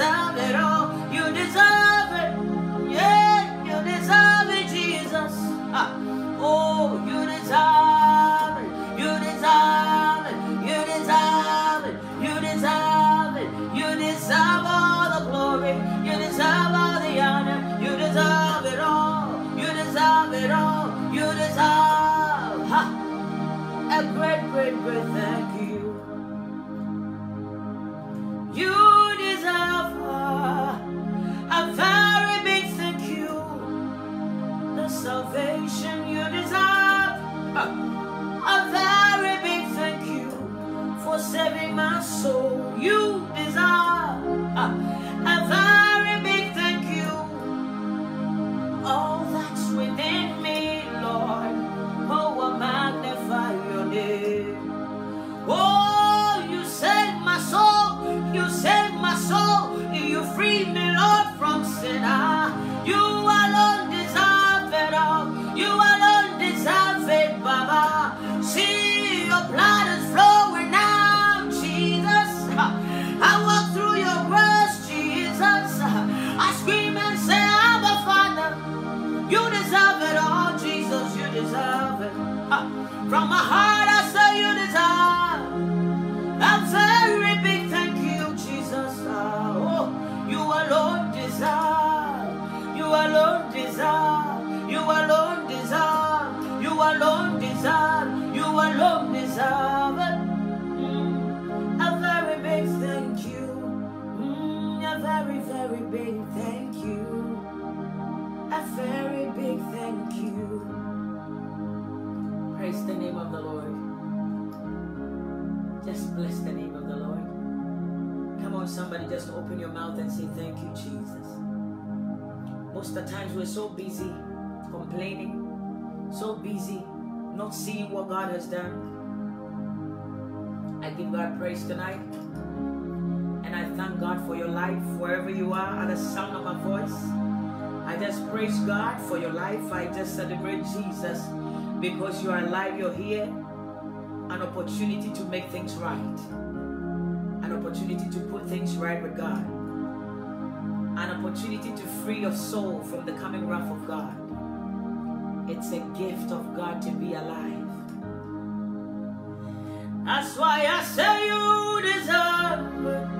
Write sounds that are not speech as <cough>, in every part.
deserve it all, soul. Very, big thank you. A very big thank you. Praise the name of the Lord. Just bless the name of the Lord. Come on, somebody, just open your mouth and say, Thank you, Jesus. Most of the times we're so busy complaining, so busy not seeing what God has done. I give God praise tonight. And I thank God for your life, wherever you are, at the sound of my voice. I just praise God for your life. I just celebrate Jesus because you are alive, you're here. An opportunity to make things right, an opportunity to put things right with God, an opportunity to free your soul from the coming wrath of God. It's a gift of God to be alive. That's why I say you deserve.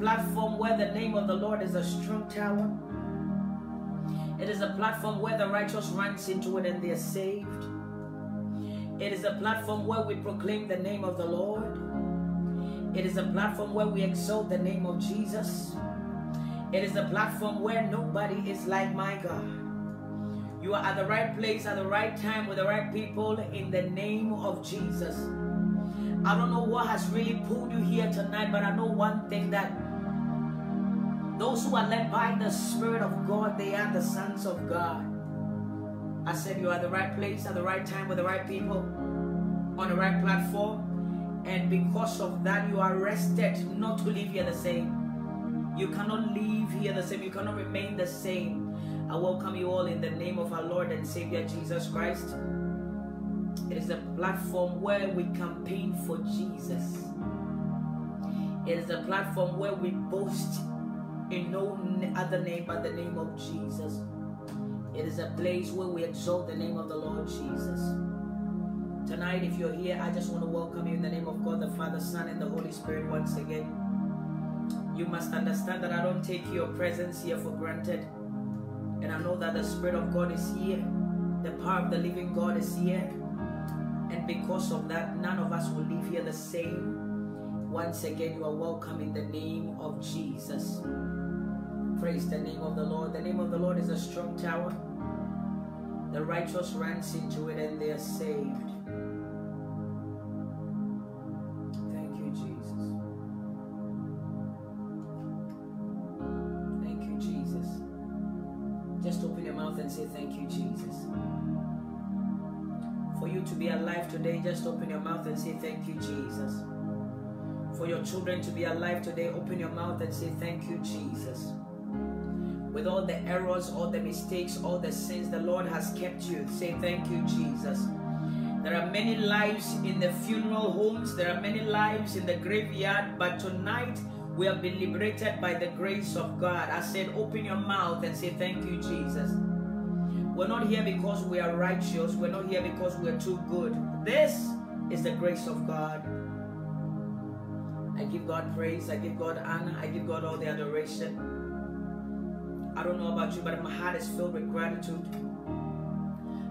platform where the name of the Lord is a strong tower. It is a platform where the righteous runs into it and they are saved. It is a platform where we proclaim the name of the Lord. It is a platform where we exalt the name of Jesus. It is a platform where nobody is like my God. You are at the right place at the right time with the right people in the name of Jesus. I don't know what has really pulled you here tonight, but I know one thing that those who are led by the Spirit of God, they are the sons of God. I said you are the right place at the right time with the right people on the right platform. And because of that, you are rested not to leave here the same. You cannot leave here the same. You cannot remain the same. I welcome you all in the name of our Lord and Savior Jesus Christ. It is a platform where we campaign for Jesus. It is a platform where we boast in no other name but the name of Jesus. It is a place where we exalt the name of the Lord Jesus. Tonight, if you're here, I just want to welcome you in the name of God, the Father, Son, and the Holy Spirit once again. You must understand that I don't take your presence here for granted. And I know that the Spirit of God is here. The power of the living God is here. And because of that, none of us will leave here the same. Once again, you are welcome in the name of Jesus. Praise the name of the Lord. The name of the Lord is a strong tower. The righteous runs into it and they are saved. Thank you, Jesus. Thank you, Jesus. Just open your mouth and say, Thank you, Jesus. For you to be alive today, just open your mouth and say, Thank you, Jesus. For your children to be alive today, open your mouth and say, Thank you, Jesus. With all the errors, all the mistakes, all the sins, the Lord has kept you. Say, Thank you, Jesus. There are many lives in the funeral homes, there are many lives in the graveyard, but tonight we have been liberated by the grace of God. I said, Open your mouth and say, Thank you, Jesus. We're not here because we are righteous. We're not here because we're too good. This is the grace of God. I give God praise. I give God honor. I give God all the adoration. I don't know about you, but my heart is filled with gratitude.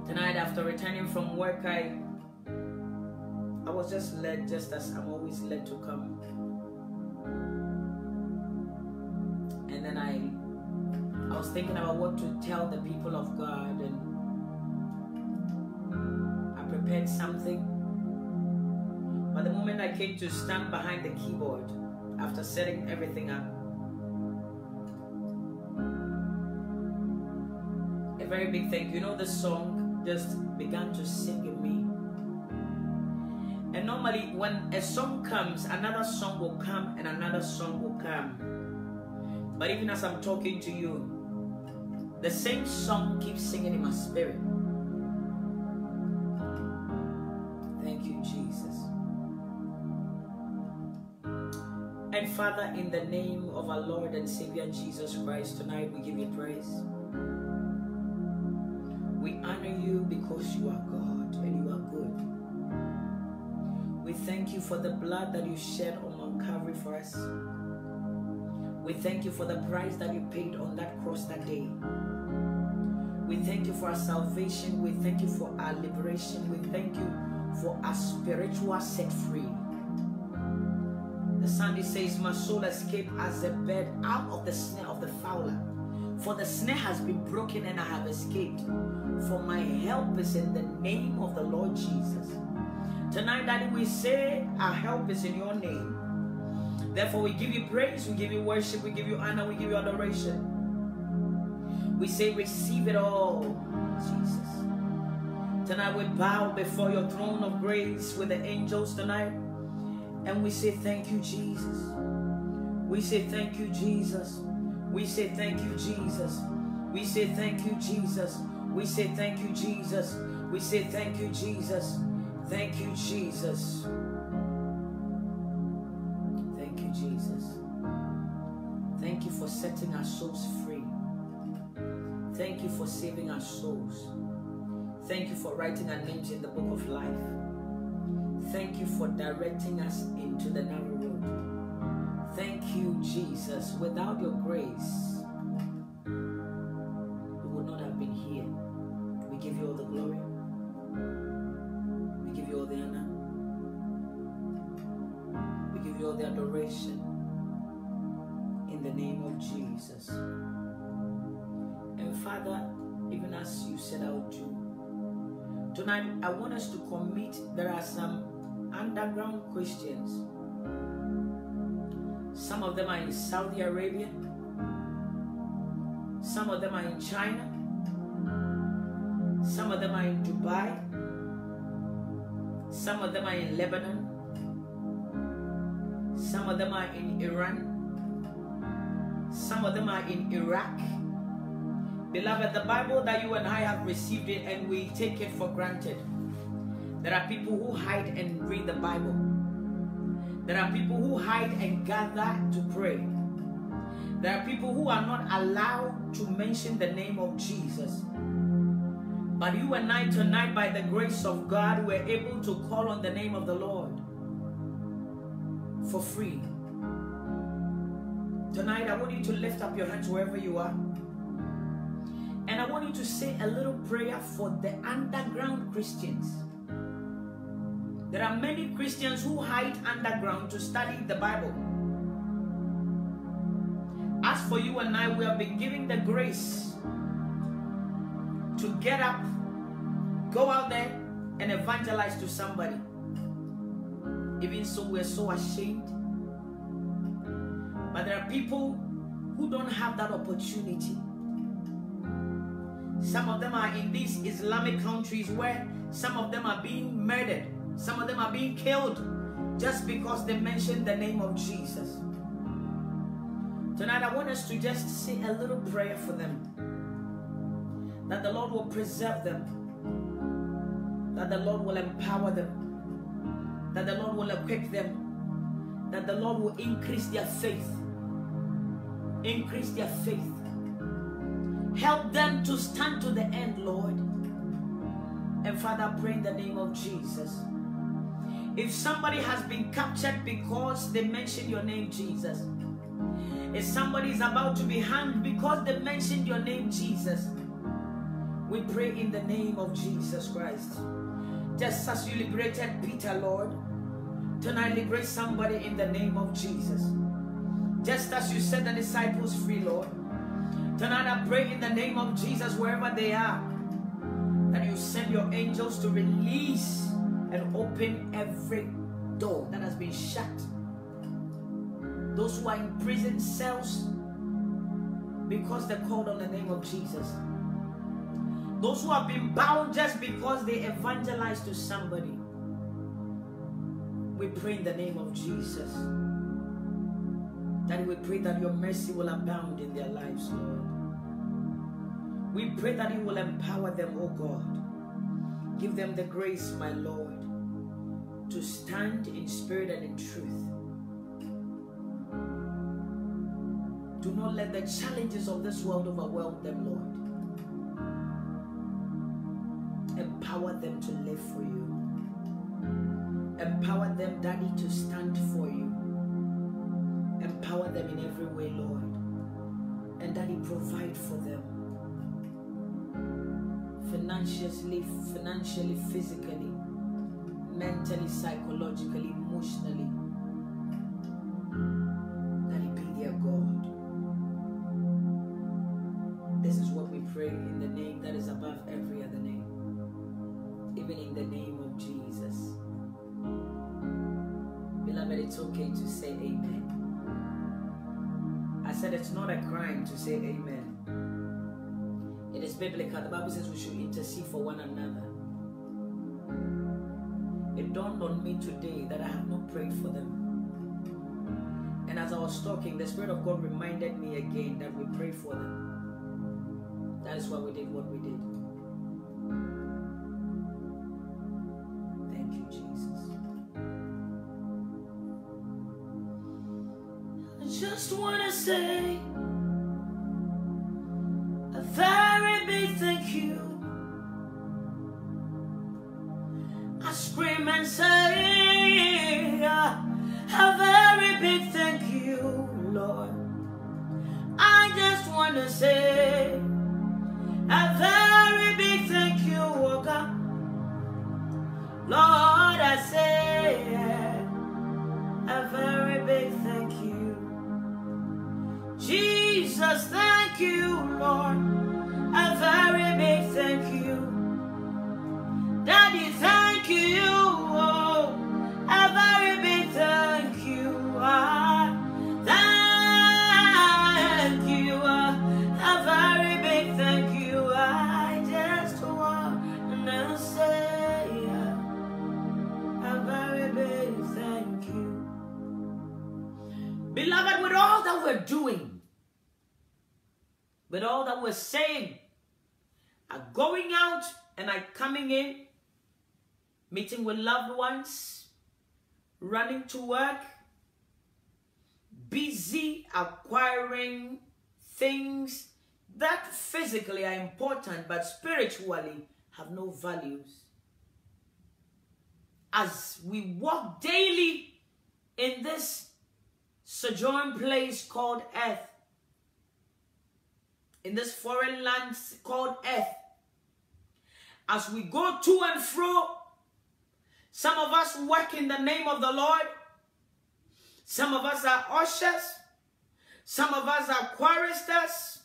Tonight, after returning from work, I I was just led, just as I'm always led to come. And then I I was thinking about what to tell the people of God, and I prepared something. But the moment I came to stand behind the keyboard, after setting everything up, a very big you. You know, the song just began to sing in me. And normally, when a song comes, another song will come, and another song will come. But even as I'm talking to you, the same song keeps singing in my spirit. Thank you, Jesus. And Father, in the name of our Lord and Savior Jesus Christ, tonight we give you praise. We honor you because you are God and you are good. We thank you for the blood that you shed on Mount Calvary for us. We thank you for the price that you paid on that cross that day. We thank you for our salvation. We thank you for our liberation. We thank you for our spiritual set free. The psalmist says, My soul escaped as a bird out of the snare of the fowler. For the snare has been broken and I have escaped. For my help is in the name of the Lord Jesus. Tonight, Daddy, we say our help is in your name. Therefore, we give you praise, we give you worship, we give you honor, we give you adoration. We say, receive it all, Jesus. Tonight, we bow before your throne of grace with the angels tonight. And we say, Thank you, Jesus. We say, Thank you, Jesus. We say, Thank you, Jesus. We say, Thank you, Jesus. We say, Thank you, Jesus. We say, Thank you, Jesus. Thank you, Jesus. Thank you, Jesus. Thank you for setting our souls free. Thank you for saving our souls. Thank you for writing our names in the book of life. Thank you for directing us into the narrow road. Thank you, Jesus. Without your grace, Father, even as you said I would do, tonight I want us to commit. There are some underground Christians. Some of them are in Saudi Arabia. Some of them are in China. Some of them are in Dubai. Some of them are in Lebanon. Some of them are in Iran. Some of them are in Iraq. Beloved, the Bible that you and I have received it and we take it for granted. There are people who hide and read the Bible. There are people who hide and gather to pray. There are people who are not allowed to mention the name of Jesus. But you and I tonight, by the grace of God, were able to call on the name of the Lord for free. Tonight, I want you to lift up your hands wherever you are. And I want you to say a little prayer for the underground Christians. There are many Christians who hide underground to study the Bible. As for you and I, we have been given the grace to get up, go out there, and evangelize to somebody. Even so, we're so ashamed. But there are people who don't have that opportunity. Some of them are in these Islamic countries where some of them are being murdered, some of them are being killed just because they mentioned the name of Jesus. Tonight, I want us to just say a little prayer for them that the Lord will preserve them, that the Lord will empower them, that the Lord will equip them, that the Lord will increase their faith. Increase their faith. Help them to stand to the end, Lord. And Father, pray in the name of Jesus. If somebody has been captured because they mentioned your name, Jesus. If somebody is about to be hanged because they mentioned your name, Jesus. We pray in the name of Jesus Christ. Just as you liberated Peter, Lord, tonight liberate somebody in the name of Jesus. Just as you set the disciples free, Lord. Tonight I pray in the name of Jesus, wherever they are, that you send your angels to release and open every door that has been shut. Those who are in prison cells because they called on the name of Jesus. Those who have been bound just because they evangelized to somebody. We pray in the name of Jesus. That we pray that your mercy will abound in their lives, Lord. We pray that you will empower them, oh God. Give them the grace, my Lord, to stand in spirit and in truth. Do not let the challenges of this world overwhelm them, Lord. Empower them to live for you. Empower them, Daddy, to stand for you. Empower them in every way, Lord. And Daddy, provide for them. Financially, financially, physically, mentally, psychologically, emotionally. Biblical. The Bible says we should intercede for one another. It dawned on me today that I have not prayed for them. And as I was talking, the Spirit of God reminded me again that we pray for them. That is why we did what we did. Thank you, Jesus. I just wanna say and say a very big thank you, Lord. I just wanna say a very big thank you, oh God. Lord, I say a very big thank you. Jesus, thank you, Lord. With all that we're saying, are going out and are coming in, meeting with loved ones, running to work, busy acquiring things that physically are important but spiritually have no values. As we walk daily in this sojourn place called earth, in this foreign land called earth, as we go to and fro, Some of us work in the name of the Lord. Some of us are ushers. Some of us are choristers.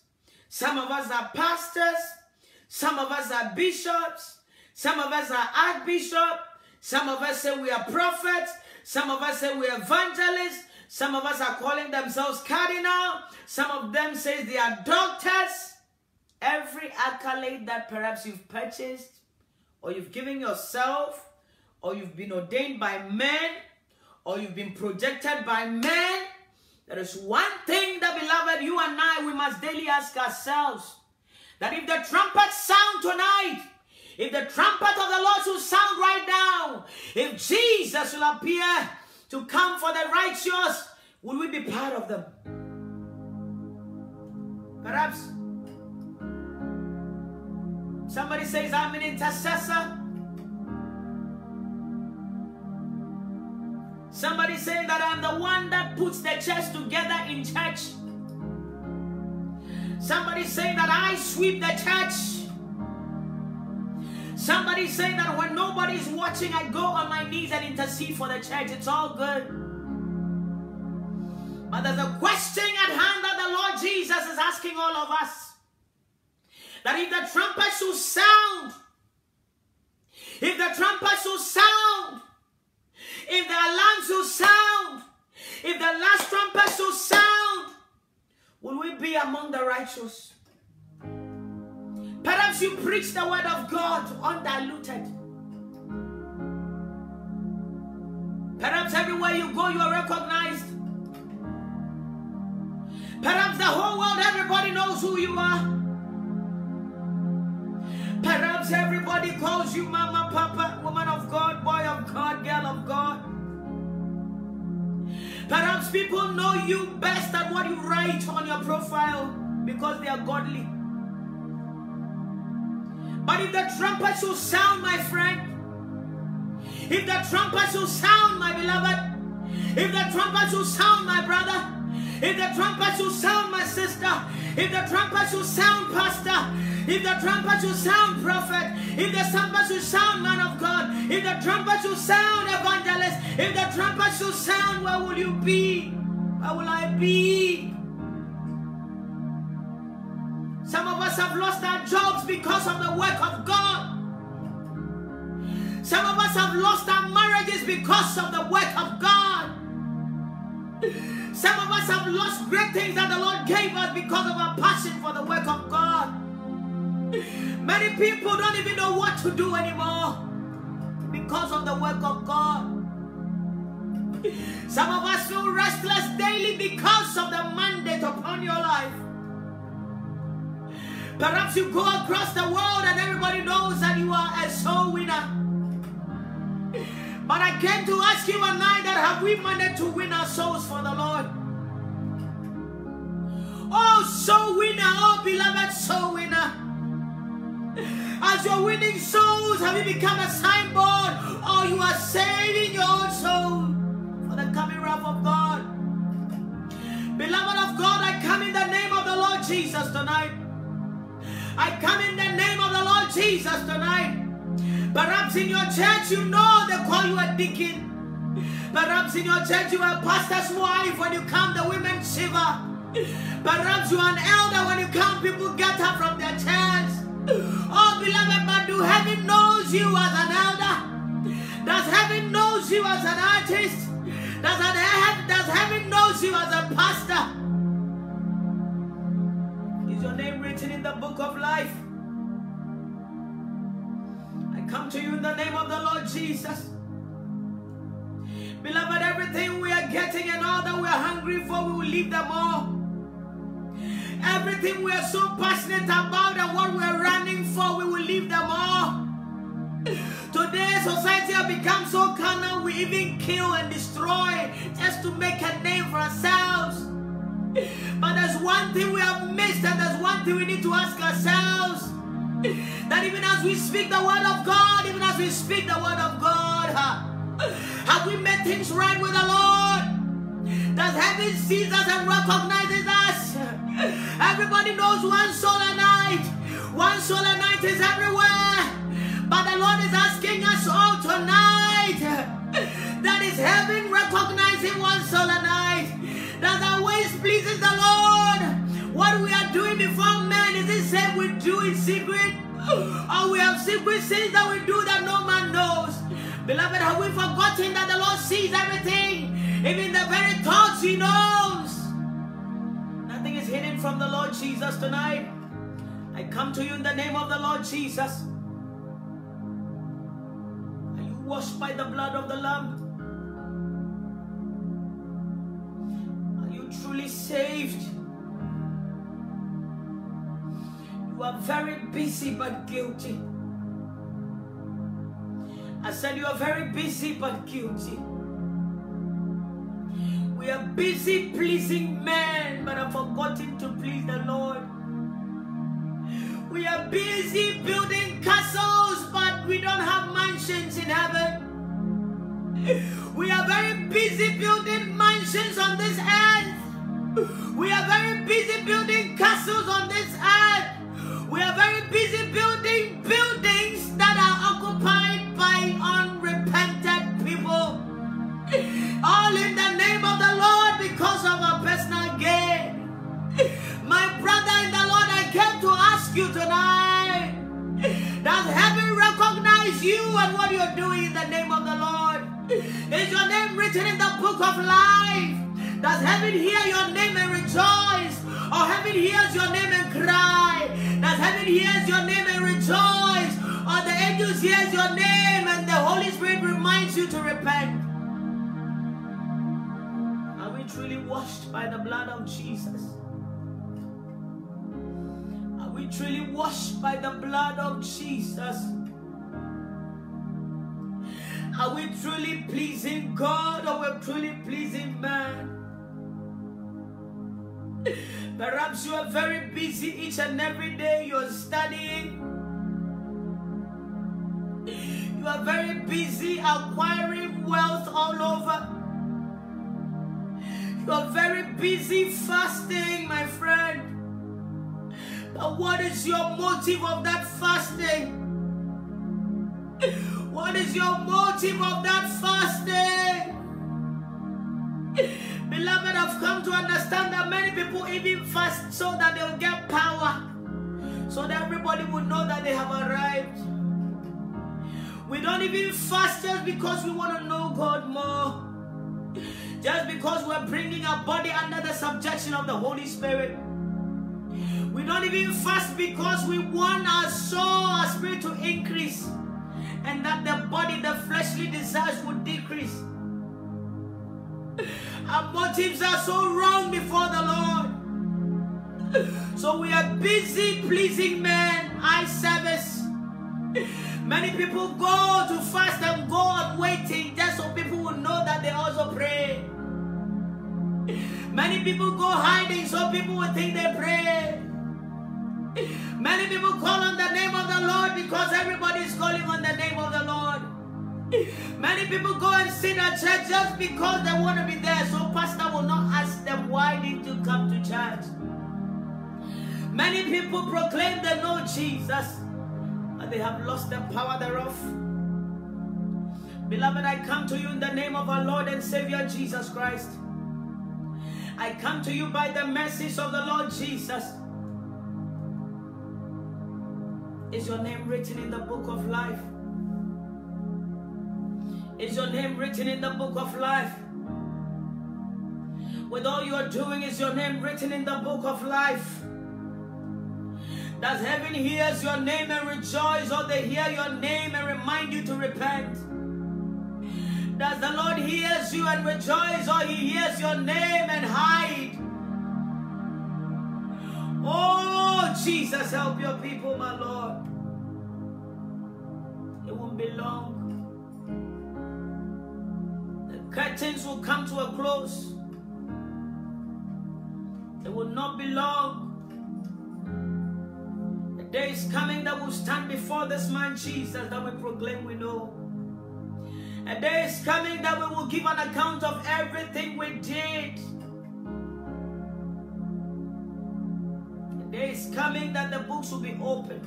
Some of us are pastors. Some of us are bishops. Some of us are archbishop. Some of us say we are prophets. Some of us say we are evangelists. Some of us are calling themselves cardinal. Some of them say they are doctors. Every accolade that perhaps you've purchased or you've given yourself or you've been ordained by men or you've been projected by men, there is one thing that, beloved, you and I, we must daily ask ourselves that if the trumpet sound tonight, if the trumpet of the Lord should sound right now, if Jesus will appear to come for the righteous, will we be part of them? Perhaps somebody says, I'm an intercessor. Somebody saying that I'm the one that puts the church together in church. Somebody saying that I sweep the church. Somebody saying that when nobody's watching, I go on my knees and intercede for the church. It's all good. But there's a question at hand that the Lord Jesus is asking all of us. That if the trumpet should sound, if the trumpet should sound, if the alarm should sound, if the last trumpet should sound, will we be among the righteous? Perhaps you preach the word of God undiluted. Perhaps everywhere you go, you are recognized. Perhaps the whole world, everybody knows who you are. Perhaps everybody calls you mama, papa, woman of God, boy of God, girl of God. Perhaps people know you best at what you write on your profile because they are godly. But if the trumpet should sound, my friend, if the trumpet should sound, my beloved, if the trumpet should sound, my brother, if the trumpet should sound, my sister, if the trumpet should sound, pastor, if the trumpet should sound, prophet, if the trumpet should sound, man of God, if the trumpet should sound, evangelist, if the trumpet should sound, where will you be? Where will I be? Some of us have lost our jobs because of the work of God. Some of us have lost our marriages because of the work of God. Some of us have lost great things that the Lord gave us because of our passion for the work of God. Many people don't even know what to do anymore because of the work of God. Some of us feel restless daily because of the mandate upon your life. Perhaps you go across the world and everybody knows that you are a soul winner. But I came to ask you and I that have we managed to win our souls for the Lord? Oh, soul winner, oh beloved soul winner. As you're winning souls, have you become a signboard or you are saving your own soul for the coming wrath of God? Beloved of God, I come in the name of the Lord Jesus tonight. I come in the name of the Lord Jesus tonight. Perhaps in your church you know they call you a deacon. Perhaps in your church you are a pastor's wife. When you come, the women shiver. Perhaps you are an elder. When you come, people get up from their chairs. Oh, beloved, but do heaven knows you as an elder? Does heaven knows you as an artist? Does, heaven, does heaven knows you as a pastor? You in the name of the Lord Jesus. Beloved, everything we are getting and all that we are hungry for, we will leave them all. Everything we are so passionate about and what we are running for, we will leave them all. Today, society has become so carnal, we even kill and destroy just to make a name for ourselves. But there's one thing we have missed, and there's one thing we need to ask ourselves. <laughs> that even as we speak the word of God, even as we speak the word of God, have we made things right with the Lord? Does heaven sees us and recognizes us? Everybody knows one soul a night. One soul a night is everywhere. But the Lord is asking us all tonight that is heaven recognizing one soul a night. That our ways pleases the Lord. What we are doing before men is it said we do in secret? <gasps> Or we have secret sins that we do that no man knows. Beloved, have we forgotten that the Lord sees everything? Even the very thoughts He knows. Nothing is hidden from the Lord Jesus tonight. I come to you in the name of the Lord Jesus. Are you washed by the blood of the Lamb? Are you truly saved? You are very busy but guilty. I said you are very busy but guilty. We are busy pleasing men but have forgotten to please the Lord. We are busy building castles but we don't have mansions in heaven. We are very busy building mansions on this earth. We are very busy building castles on this earth. We are very busy building buildings that are occupied by unrepentant people. All in the name of the Lord because of our personal gain. My brother in the Lord, I came to ask you tonight. Does heaven recognize you and what you're doing in the name of the Lord? Is your name written in the book of life? Does heaven hear your name and rejoice? Or heaven hears your name and cry? Does heaven hears your name and rejoice? Or the angels hears your name and the Holy Spirit reminds you to repent? Are we truly washed by the blood of Jesus? Are we truly washed by the blood of Jesus? Are we truly pleasing God or we're truly pleasing man? Perhaps you are very busy each and every day. You're studying. You are very busy acquiring wealth all over. You are very busy fasting, my friend. But what is your motive of that fasting? What is your motive of that fasting? Beloved, I've come to understand that many people even fast so that they'll get power. So that everybody will know that they have arrived. We don't even fast just because we want to know God more. Just because we're bringing our body under the subjection of the Holy Spirit. We don't even fast because we want our soul, our spirit to increase. And that the body, the fleshly desires would decrease. Our motives are so wrong before the Lord. So we are busy pleasing men, eye service. Many people go to fast and go on waiting just so people will know that they also pray. Many people go hiding so people will think they pray. Many people call on the name of the Lord because everybody is calling on the name of the Lord. Many people go and sit at church just because they want to be there. So pastor will not ask them why did you come to church. Many people proclaim they know Jesus, but they have lost the power thereof. Beloved, I come to you in the name of our Lord and Savior Jesus Christ. I come to you by the mercies of the Lord Jesus. Is your name written in the book of life? Is your name written in the book of life? With all you are doing, is your name written in the book of life? Does heaven hears your name and rejoice, or they hear your name and remind you to repent? Does the Lord hears you and rejoice, or he hears your name and hide? Oh, Jesus, help your people, my Lord. It won't be long. Curtains will come to a close. It will not be long. The day is coming that will stand before this man Jesus that we proclaim we know. A day is coming that we will give an account of everything we did. A day is coming that the books will be opened.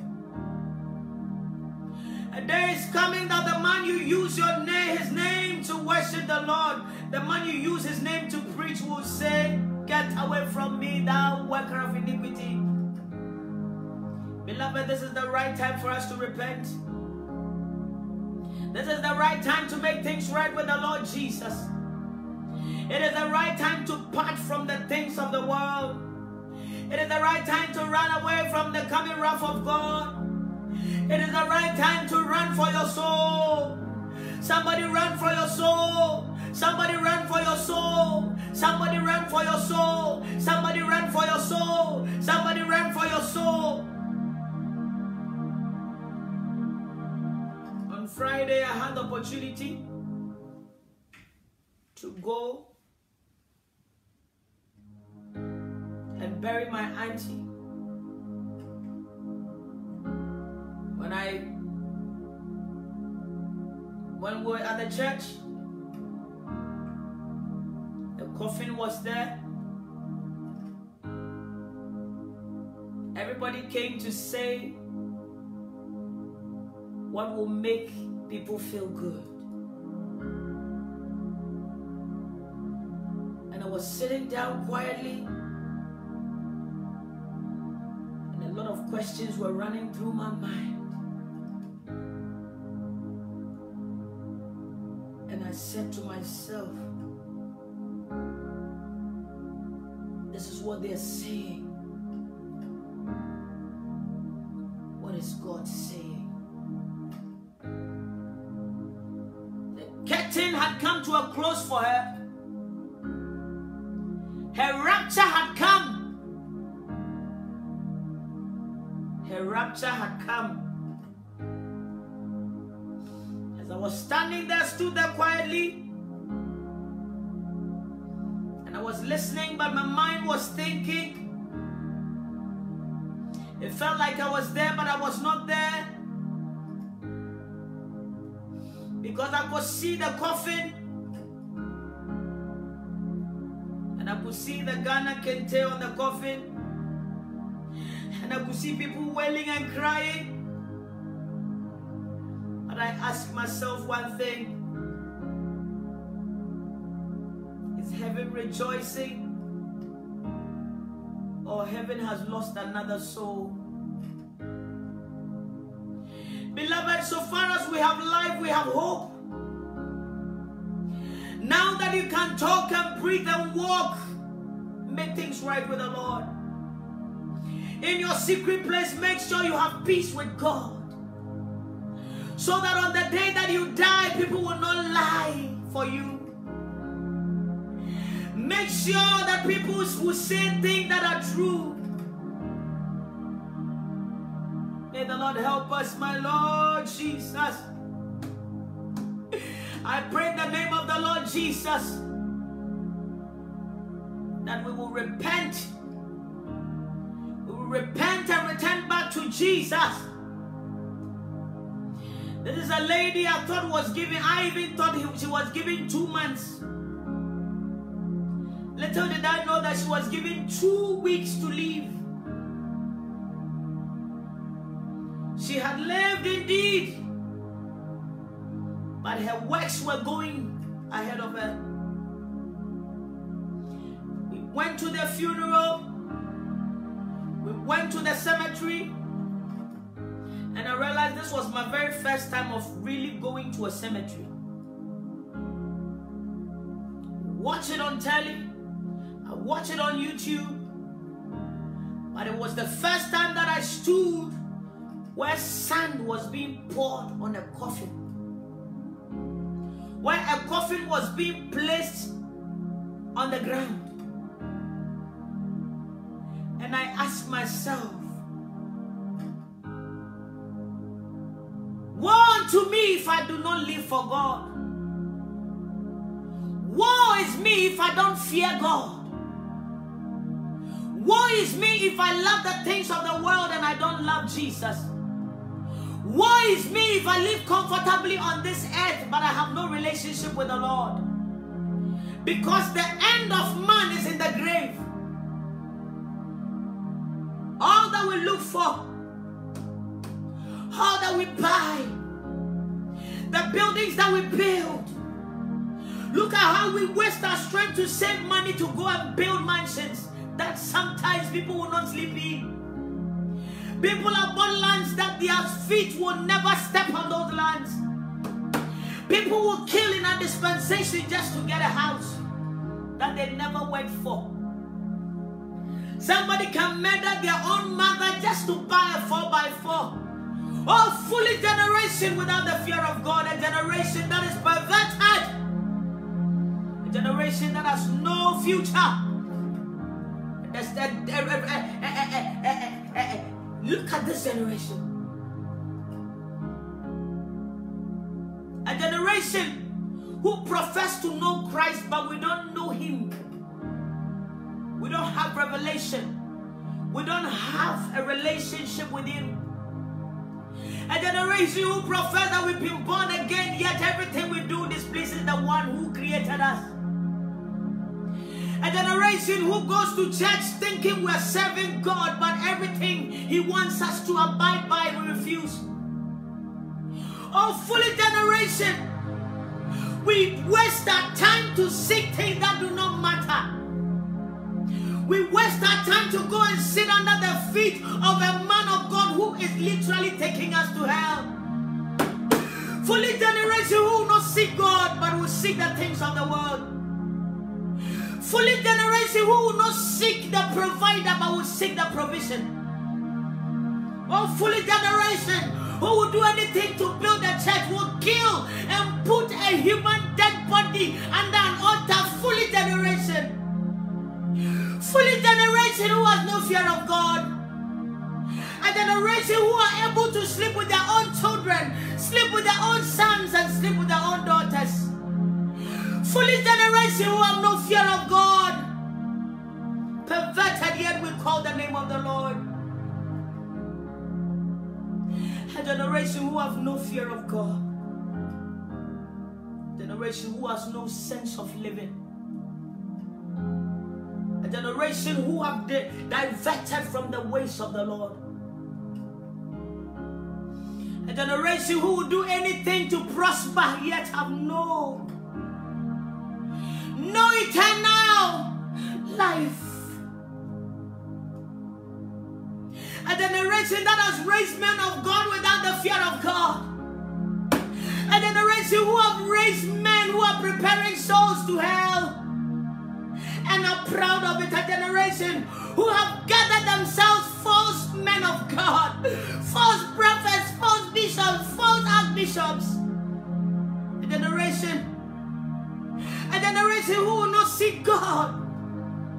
A day is coming that the man you use your name, his name man you use his name to preach will say, Get away from me, thou worker of iniquity. Beloved, this is the right time for us to repent. This is the right time to make things right with the Lord Jesus. It is the right time to part from the things of the world. It is the right time to run away from the coming wrath of God. It is the right time to run for your soul. Somebody run for your soul. Somebody run for your soul. Somebody run for your soul. Somebody run for your soul. Somebody run for your soul. On Friday, I had the opportunity to go and bury my auntie. When I when we were at the church, coffin was there. Everybody came to say what will make people feel good. And I was sitting down quietly, and a lot of questions were running through my mind. And I said to myself, what they're saying. What is God saying? The curtain had come to a close for her. Her rapture had come. Her rapture had come. As I was standing there, stood there quietly, was listening, but my mind was thinking. It felt like I was there, but I was not there. Because I could see the coffin. And I could see the Ghana Kente on the coffin. And I could see people wailing and crying. But I asked myself one thing. Heaven rejoicing? Or heaven has lost another soul? Beloved, so far as we have life, we have hope. Now that you can talk and breathe and walk, make things right with the Lord. In your secret place, make sure you have peace with God. So that on the day that you die, people will not lie for you. Make sure that people will say things that are true. May the Lord help us, my Lord Jesus. I pray in the name of the Lord Jesus that we will repent. We will repent and return back to Jesus. This is a lady I thought was giving, I even thought she was giving two months. Little did I know that she was given two weeks to live. She had lived indeed, but her works were going ahead of her. We went to the funeral, we went to the cemetery, and I realized this was my very first time of really going to a cemetery. Watch it on telly, watch it on YouTube, but it was the first time that I stood where sand was being poured on a coffin, where a coffin was being placed on the ground. And I asked myself, Woe to me if I do not live for God. Woe is me if I don't fear God. Woe is me if I love the things of the world and I don't love Jesus. Woe is me if I live comfortably on this earth but I have no relationship with the Lord. Because the end of man is in the grave. All that we look for, all that we buy, the buildings that we build, Look at how we waste our strength to save money to go and build mansions that sometimes people will not sleep in. People bought lands that their feet will never step on those lands. People will kill in a dispensation just to get a house that they never worked for. Somebody can murder their own mother just to buy a 4 by 4 Oh, fully generation without the fear of God, a generation that is perverted, a generation that has no future. Look at this generation. A generation who profess to know Christ, but we don't know Him. We don't have revelation. We don't have a relationship with Him. A generation who profess that we've been born again, yet everything we do displeases the one who created us. A generation who goes to church thinking we're serving God, but everything He wants us to abide by, we refuse. Oh, fully generation, we waste our time to seek things that do not matter. We waste our time to go and sit under the feet of a man of God who is literally taking us to hell. Fully generation who will not seek God but will seek the things of the world. Fully generation who will not seek the provider but will seek the provision. Oh, fully generation who will do anything to build a church will kill and put a human dead body under an altar. Fully generation fully generation who has no fear of God. A generation who are able to sleep with their own children, sleep with their own sons, and sleep with their own daughters. Fully generation who have no fear of God. Perverted, yet we call the name of the Lord. A generation who have no fear of God. Generation who has no sense of living a generation who have diverted from the ways of the Lord. A generation who will do anything to prosper yet have no, no eternal life. A generation that has raised men of God without the fear of God. A generation who have raised men who are preparing souls to hell and are proud of it. A generation who have gathered themselves false men of God, false prophets, false bishops, false archbishops. A generation, a generation who will not seek God.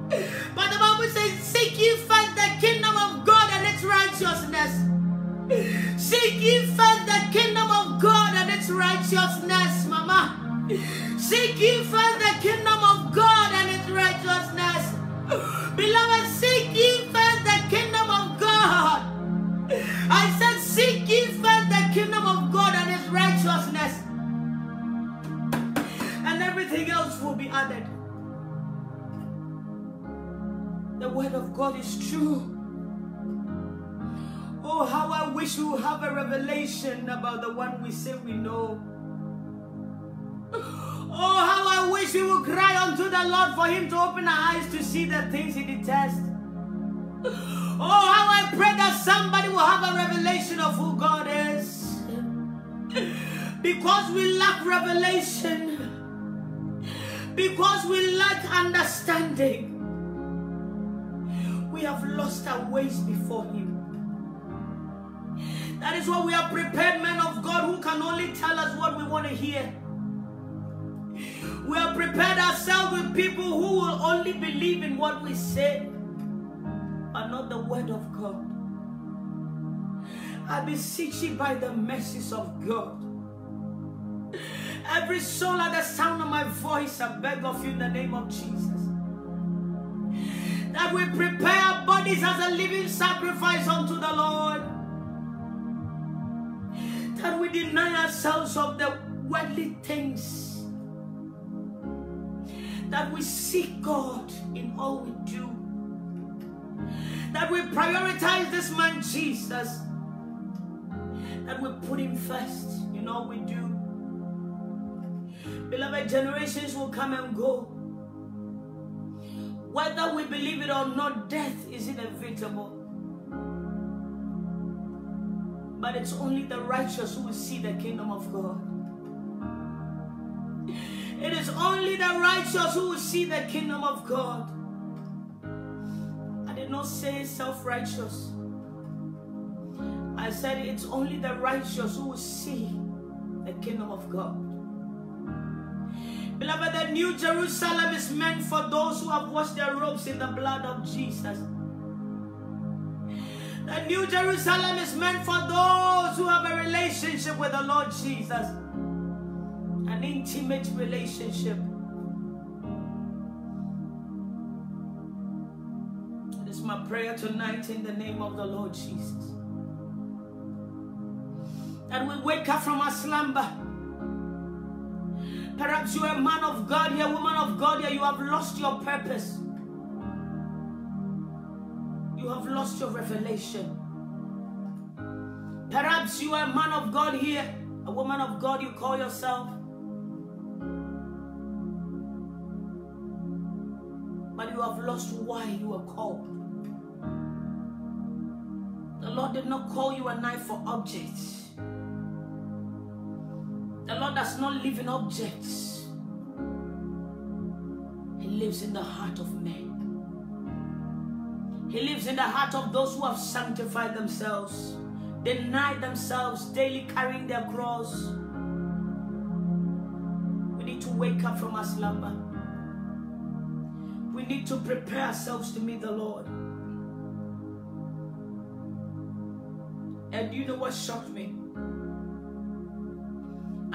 But the Bible says, Seek ye first the kingdom of God and its righteousness. Seek ye first the kingdom of God and its righteousness, Mama. Seek ye first the kingdom of God and its righteousness. Beloved, everything else will be added. The word of God is true. Oh, how I wish we have a revelation about the one we say we know. Oh, how I wish we would cry unto the Lord for Him to open our eyes to see the things He detests. Oh, how I pray that somebody will have a revelation of who God is. Because we lack revelation, because we lack understanding, we have lost our ways before Him. That is why we are prepared men of God who can only tell us what we want to hear. We have prepared ourselves with people who will only believe in what we say, but not the word of God. I beseech you by the mercies of God. Every soul at the sound of my voice, I beg of you in the name of Jesus. That we prepare our bodies as a living sacrifice unto the Lord. That we deny ourselves of the worldly things that we seek God in all we do. That we prioritize this man Jesus. That we put him first in all we do. Beloved, generations will come and go. Whether we believe it or not, death is inevitable. But it's only the righteous who will see the kingdom of God. It is only the righteous who will see the kingdom of God. I did not say self righteous. I said it's only the righteous who will see the kingdom of God. Beloved, the New Jerusalem is meant for those who have washed their robes in the blood of Jesus. The New Jerusalem is meant for those who have a relationship with the Lord Jesus, an intimate relationship. It is my prayer tonight in the name of the Lord Jesus that we wake up from our slumber. Perhaps you're a man of God here, woman of God here, you have lost your purpose. You have lost your revelation. Perhaps you are a man of God here, a woman of God you call yourself. But you have lost why you were called. The Lord did not call you a knife for objects. The Lord does not live in objects. He lives in the heart of men. He lives in the heart of those who have sanctified themselves, denied themselves, daily carrying their cross. We need to wake up from our slumber. We need to prepare ourselves to meet the Lord. And you know what shocked me?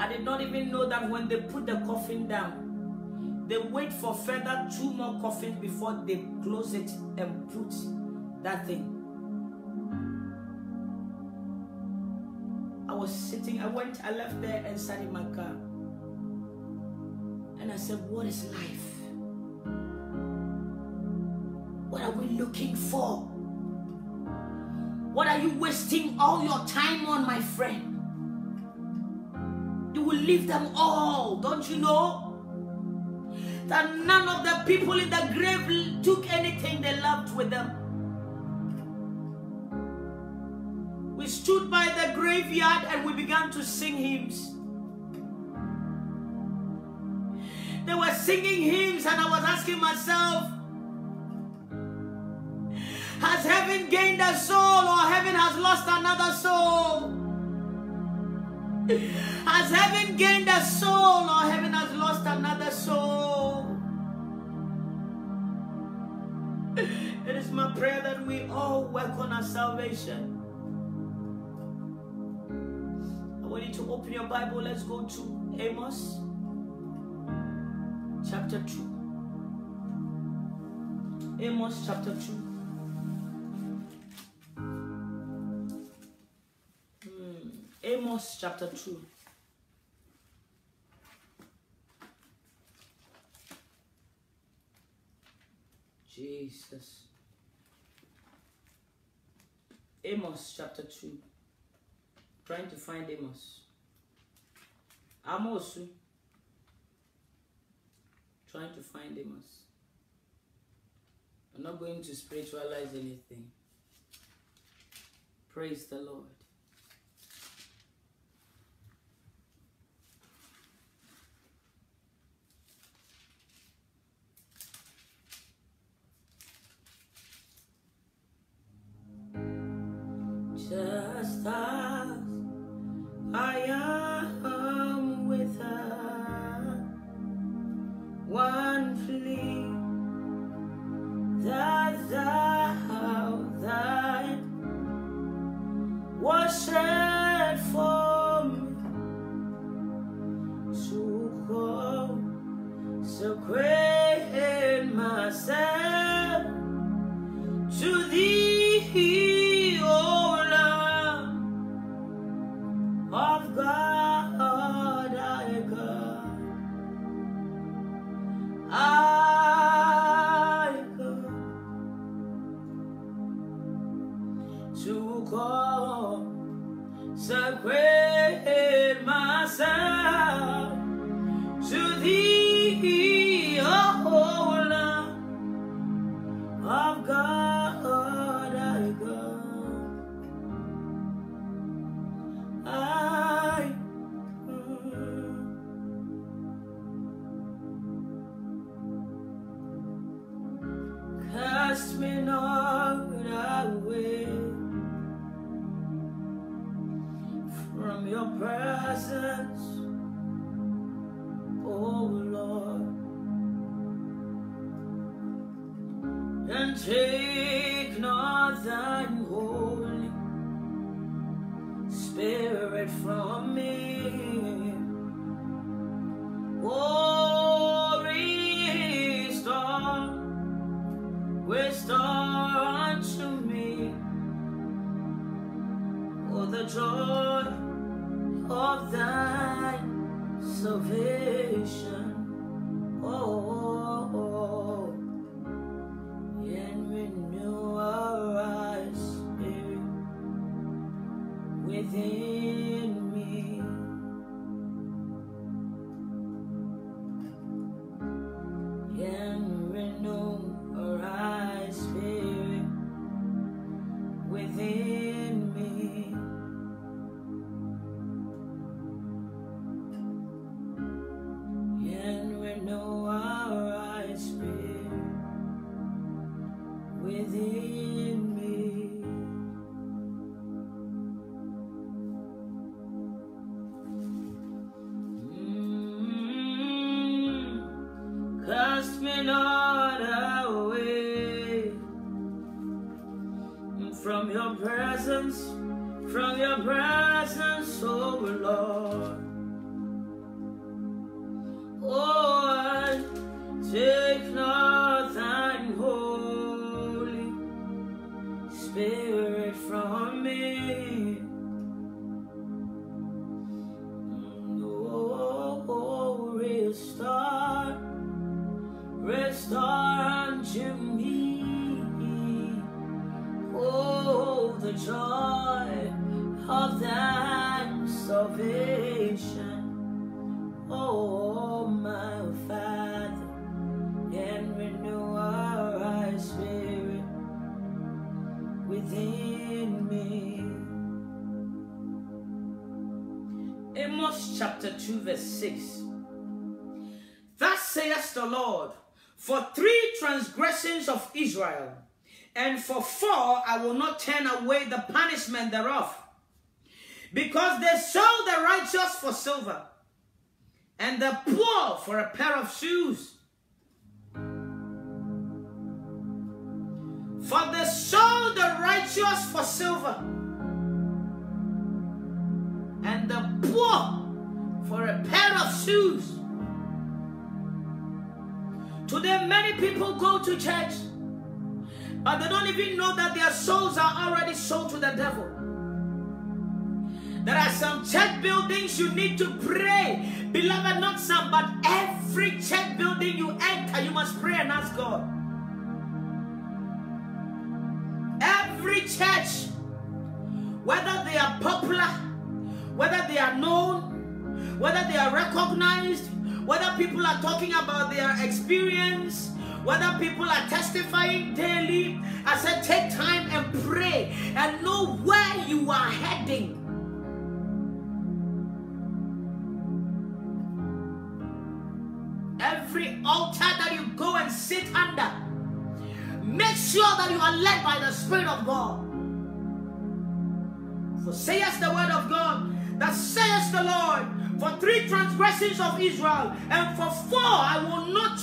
I did not even know that when they put the coffin down, they wait for further two more coffins before they close it and put that thing. I was sitting, I went, I left there and sat in my car. And I said, What is life? What are we looking for? What are you wasting all your time on, my friend? You will leave them all, don't you know? That none of the people in the grave took anything they loved with them. We stood by the graveyard and we began to sing hymns. They were singing hymns, and I was asking myself, has heaven gained a soul or heaven has lost another soul? Heaven gained a soul or heaven has lost another soul? <laughs> It is my prayer that we all work on our salvation. I want you to open your Bible. Let's go to Amos chapter 2. Amos chapter 2. Hmm. Amos chapter 2. Jesus. Amos chapter 2. Trying to find Amos. Amos. Trying to find Amos. I'm not going to spiritualize anything. Praise the Lord. Punishment thereof, because they sold the righteous for silver and the poor for a pair of shoes. For they sold the righteous for silver, and the poor for a pair of shoes. Today, many people go to church, but they don't even know that their souls are already sold to the devil. There are some church buildings you need to pray. Beloved, not some, but every church building you enter, you must pray and ask God. Every church, whether they are popular, whether they are known, whether they are recognized, whether people are talking about their experience, whether people are testifying daily, I said take time and pray and know where you are heading. Every altar that you go and sit under, make sure that you are led by the Spirit of God. For says the word of God, that says the Lord, for three transgressions of Israel, and for four I will not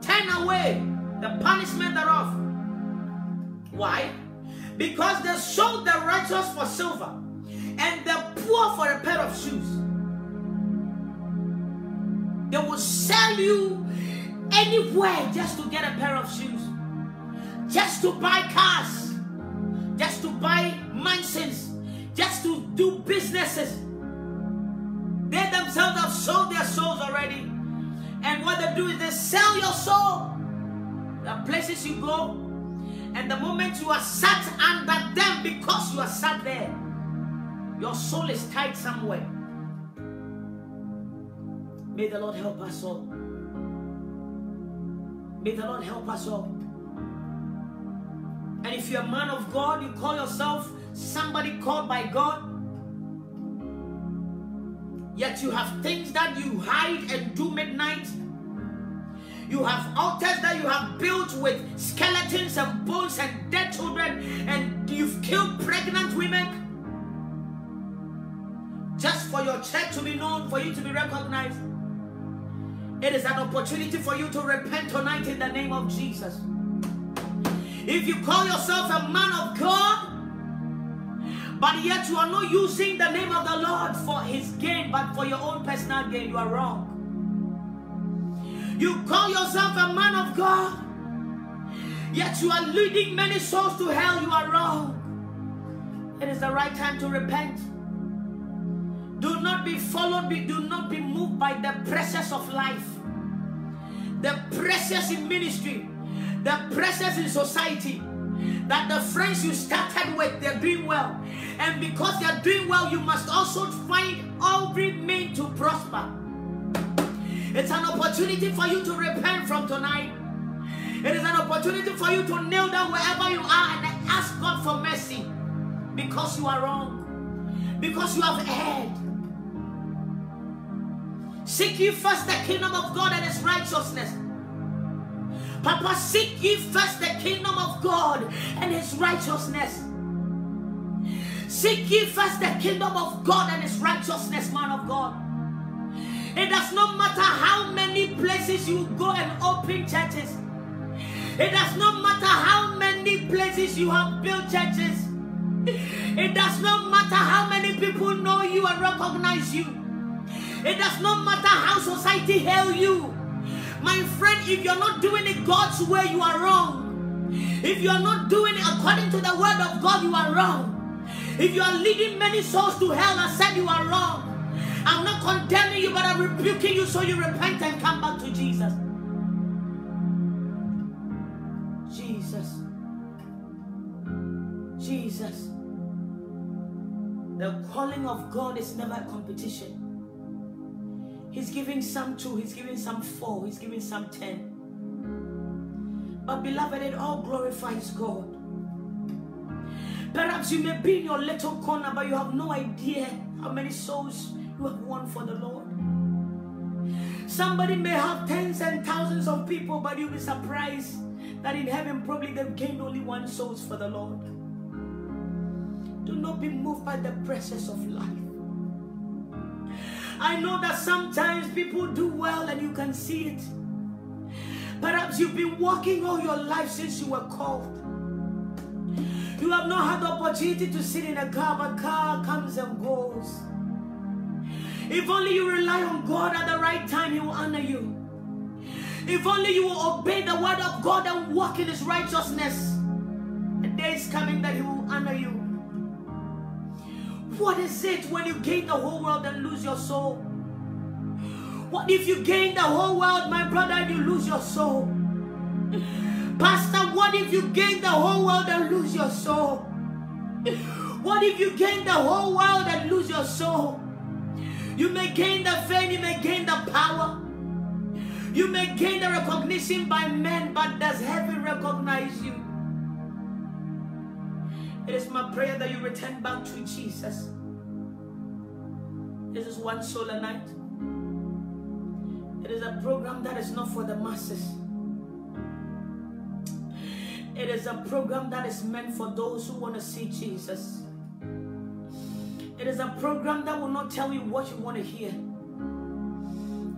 turn away the punishment thereof. Why? Because they sold the righteous for silver, and the poor for a pair of shoes. They will sell you anywhere just to get a pair of shoes, just to buy cars, just to buy mansions, just to do businesses. They themselves have sold their souls already. And what they do is they sell your soul. The places you go, and the moment you are sat under them because you are sat there, your soul is tied somewhere. May the Lord help us all. May the Lord help us all. And if you're a man of God, you call yourself somebody called by God, yet you have things that you hide and do midnight. You have altars that you have built with skeletons and bones and dead children, and you've killed pregnant women just for your church to be known, for you to be recognized. It is an opportunity for you to repent tonight in the name of Jesus. If you call yourself a man of God, but yet you are not using the name of the Lord for his gain, but for your own personal gain, you are wrong. You call yourself a man of God, yet you are leading many souls to hell, you are wrong. It is the right time to repent. Do not be followed, be, do not be moved by the pressures of life, the pressures in ministry, the pressures in society. That the friends you started with, they're doing well. And because they're doing well, you must also find every means to prosper. It's an opportunity for you to repent from tonight. It is an opportunity for you to kneel down wherever you are and ask God for mercy because you are wrong, because you have erred. Seek ye first the kingdom of God and his righteousness. Papa, seek ye first the kingdom of God and his righteousness. Seek ye first the kingdom of God and his righteousness, man of God. It does not matter how many places you go and open churches. It does not matter how many places you have built churches. It does not matter how many people know you and recognize you. It does not matter how society hail you. My friend, if you're not doing it God's way, you are wrong. If you are not doing it according to the word of God, you are wrong. If you are leading many souls to hell, I said you are wrong. I'm not condemning you, but I'm rebuking you so you repent and come back to Jesus. Jesus. Jesus. The calling of God is never a competition. He's giving some two, he's giving some four, he's giving some ten. But beloved, it all glorifies God. Perhaps you may be in your little corner, but you have no idea how many souls you have won for the Lord. Somebody may have tens and thousands of people, but you'll be surprised that in heaven probably they've gained only one souls for the Lord. Do not be moved by the pressures of life. I know that sometimes people do well and you can see it. Perhaps you've been walking all your life since you were called. You have not had the opportunity to sit in a car, but car comes and goes. If only you rely on God at the right time, He will honor you. If only you will obey the word of God and walk in His righteousness, a day is coming that He will honor you. What is it when you gain the whole world and lose your soul? What if you gain the whole world, my brother, and you lose your soul? Pastor, what if you gain the whole world and lose your soul? What if you gain the whole world and lose your soul? You may gain the fame, you may gain the power. You may gain the recognition by men, but does heaven recognize you? It is my prayer that you return back to Jesus. This is One Soul A Night. It is a program that is not for the masses. It is a program that is meant for those who want to see Jesus. It is a program that will not tell you what you want to hear.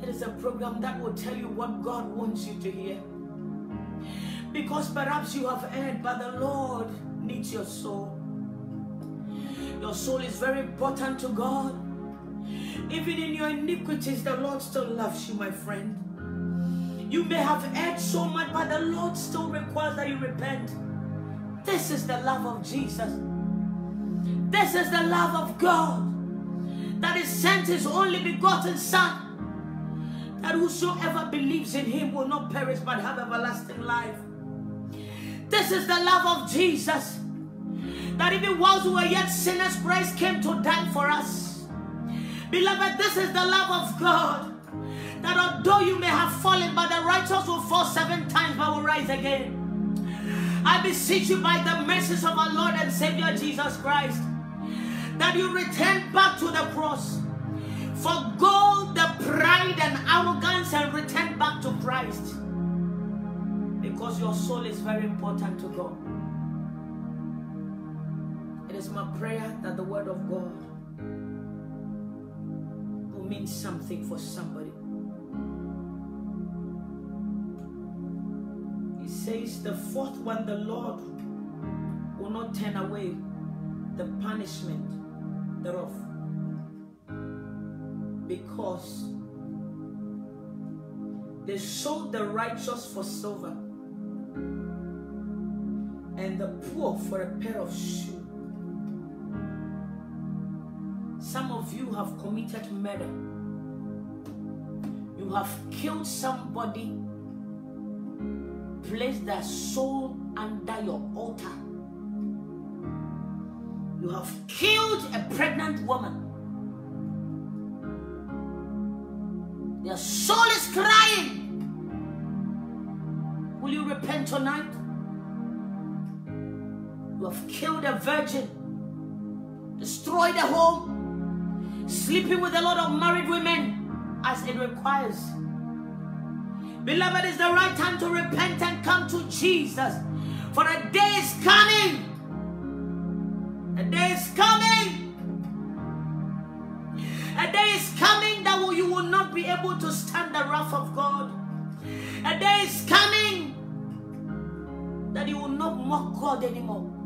It is a program that will tell you what God wants you to hear. Because perhaps you have erred, but the Lord needs your soul. Your soul is very important to God. Even in your iniquities, the Lord still loves you, my friend. You may have erred so much, but the Lord still requires that you repent. This is the love of Jesus. This is the love of God that is sent his only begotten Son. That whosoever believes in him will not perish but have everlasting life. This is the love of Jesus. That even whilst we were yet sinners, Christ came to die for us. Beloved, this is the love of God. That although you may have fallen, but the righteous will fall seven times but will rise again. I beseech you by the mercies of our Lord and Savior Jesus Christ that you return back to the cross. for Forgo the pride and arrogance and return back to Christ. Because your soul is very important to God. It is my prayer that the word of God will mean something for somebody. He says the fourth one, the Lord will not turn away the punishment thereof. Because they sold the righteous for silver the poor for a pair of shoes. Some of you have committed murder. You have killed somebody, placed their soul under your altar. You have killed a pregnant woman. Their soul is crying. Will you repent tonight? You have killed a virgin, destroyed a home, sleeping with a lot of married women as it requires. Beloved, it's the right time to repent and come to Jesus. For a day is coming. A day is coming. A day is coming that you will not be able to stand the wrath of God. A day is coming that you will not mock God anymore.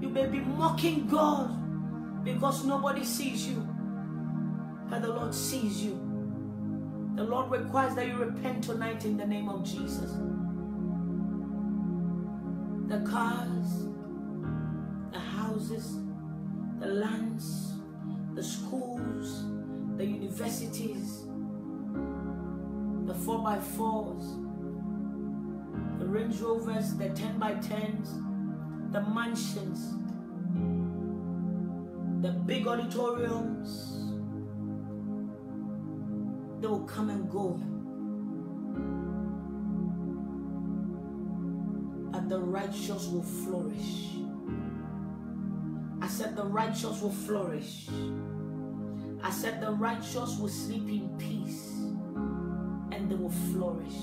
You may be mocking God because nobody sees you, but the Lord sees you. The Lord requires that you repent tonight in the name of Jesus. The cars, the houses, the lands, the schools, the universities, the 4x4s, the Range Rovers, the 10x10s, the mansions, the big auditoriums, they will come and go. And the righteous will flourish. I said the righteous will flourish. I said the righteous will sleep in peace and they will flourish.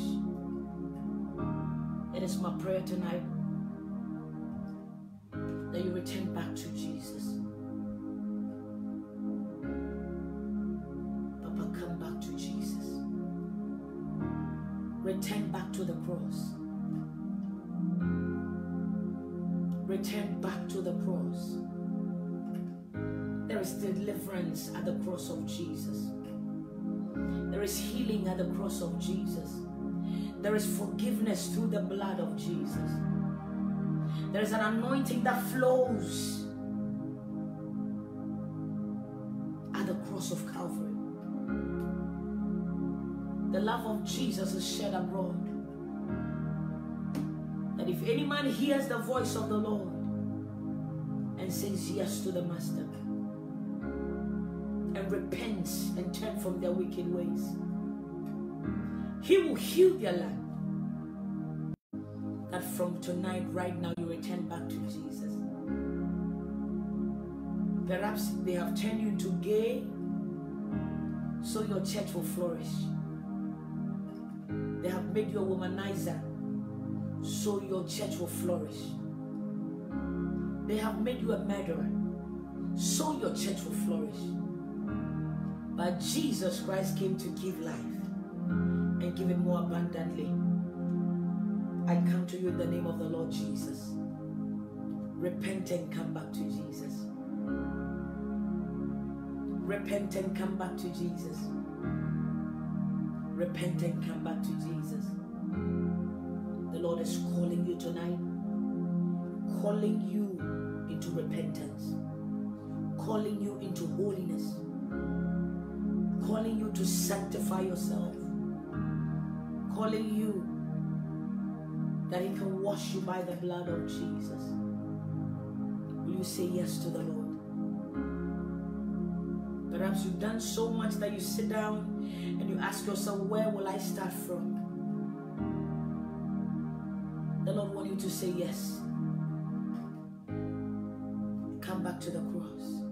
It is my prayer tonight that you return back to Jesus. Papa, come back to Jesus. Return back to the cross. Return back to the cross. There is deliverance at the cross of Jesus. There is healing at the cross of Jesus. There is forgiveness through the blood of Jesus. There is an anointing that flows at the cross of Calvary. The love of Jesus is shed abroad. That if any man hears the voice of the Lord and says yes to the Master and repents and turn from their wicked ways, he will heal their land. That from tonight, right now, you return back to Jesus. Perhaps they have turned you into gay, so your church will flourish. They have made you a womanizer, so your church will flourish. They have made you a murderer, so your church will flourish. But Jesus Christ came to give life and give it more abundantly. I come to you in the name of the Lord Jesus. Repent and come back to Jesus. Repent and come back to Jesus. Repent and come back to Jesus. The Lord is calling you tonight, calling you into repentance, calling you into holiness, calling you to sanctify yourself, calling you that He can wash you by the blood of Jesus. Will you say yes to the Lord? Perhaps you've done so much that you sit down and you ask yourself, Where will I start from? The Lord wants you to say yes. Come back to the cross.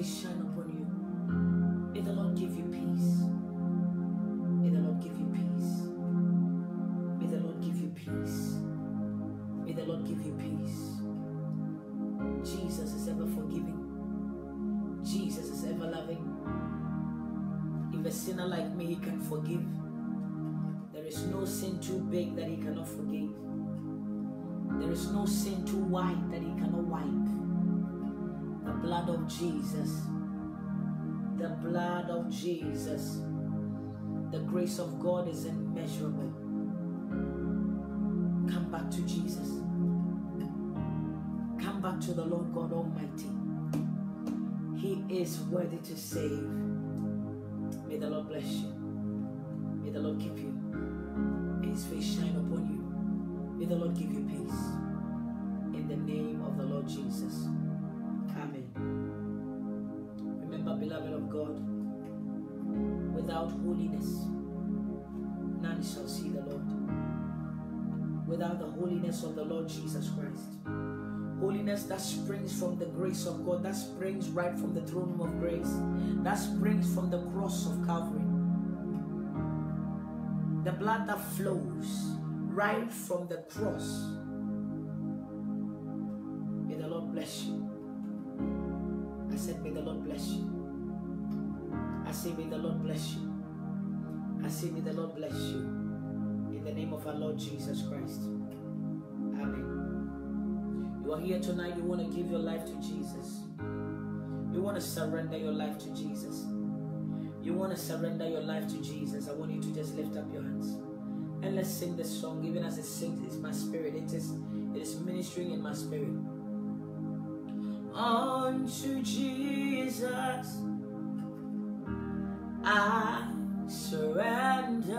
Face shine upon you. May the Lord give you peace. May the Lord give you peace. May the Lord give you peace. May the Lord give you peace. Jesus is ever forgiving. Jesus is ever loving. If a sinner like me, he can forgive. There is no sin too big that he cannot forgive. There is no sin too wide blood of Jesus. The blood of Jesus. The grace of God is immeasurable. Come back to Jesus. Come back to the Lord God Almighty. He is worthy to save. May the Lord bless you. May the Lord keep you. May his face shine upon you. May the Lord give you peace. In the name of the Lord Jesus. Amen. Remember, beloved of God, without holiness, none shall see the Lord. Without the holiness of the Lord Jesus Christ, holiness that springs from the grace of God, that springs right from the throne of grace, that springs from the cross of Calvary. The blood that flows right from the cross. May the Lord bless you. Said, May the Lord bless you. I say, May the Lord bless you. I say, May the Lord bless you. In the name of our Lord Jesus Christ. Amen. You are here tonight, you want to give your life to Jesus. You want to surrender your life to Jesus. You want to surrender your life to Jesus. I want you to just lift up your hands. And let's sing this song, even as it sings, it's my spirit. It is it is ministering in my spirit. Unto Jesus I surrender.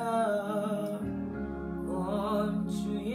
Unto Him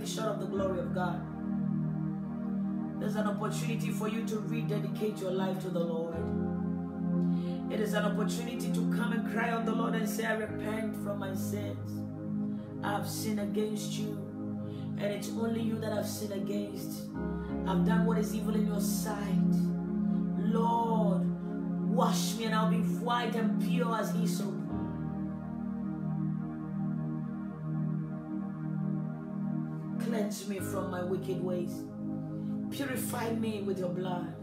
are short of the glory of God. There's an opportunity for you to rededicate your life to the Lord. It is an opportunity to come and cry on the Lord and say, I repent from my sins. I have sinned against you. And it's only you that I've sinned against. I've done what is evil in your sight. Lord, wash me and I'll be white and pure as hyssop. Cleanse me from my wicked ways. Purify me with your blood.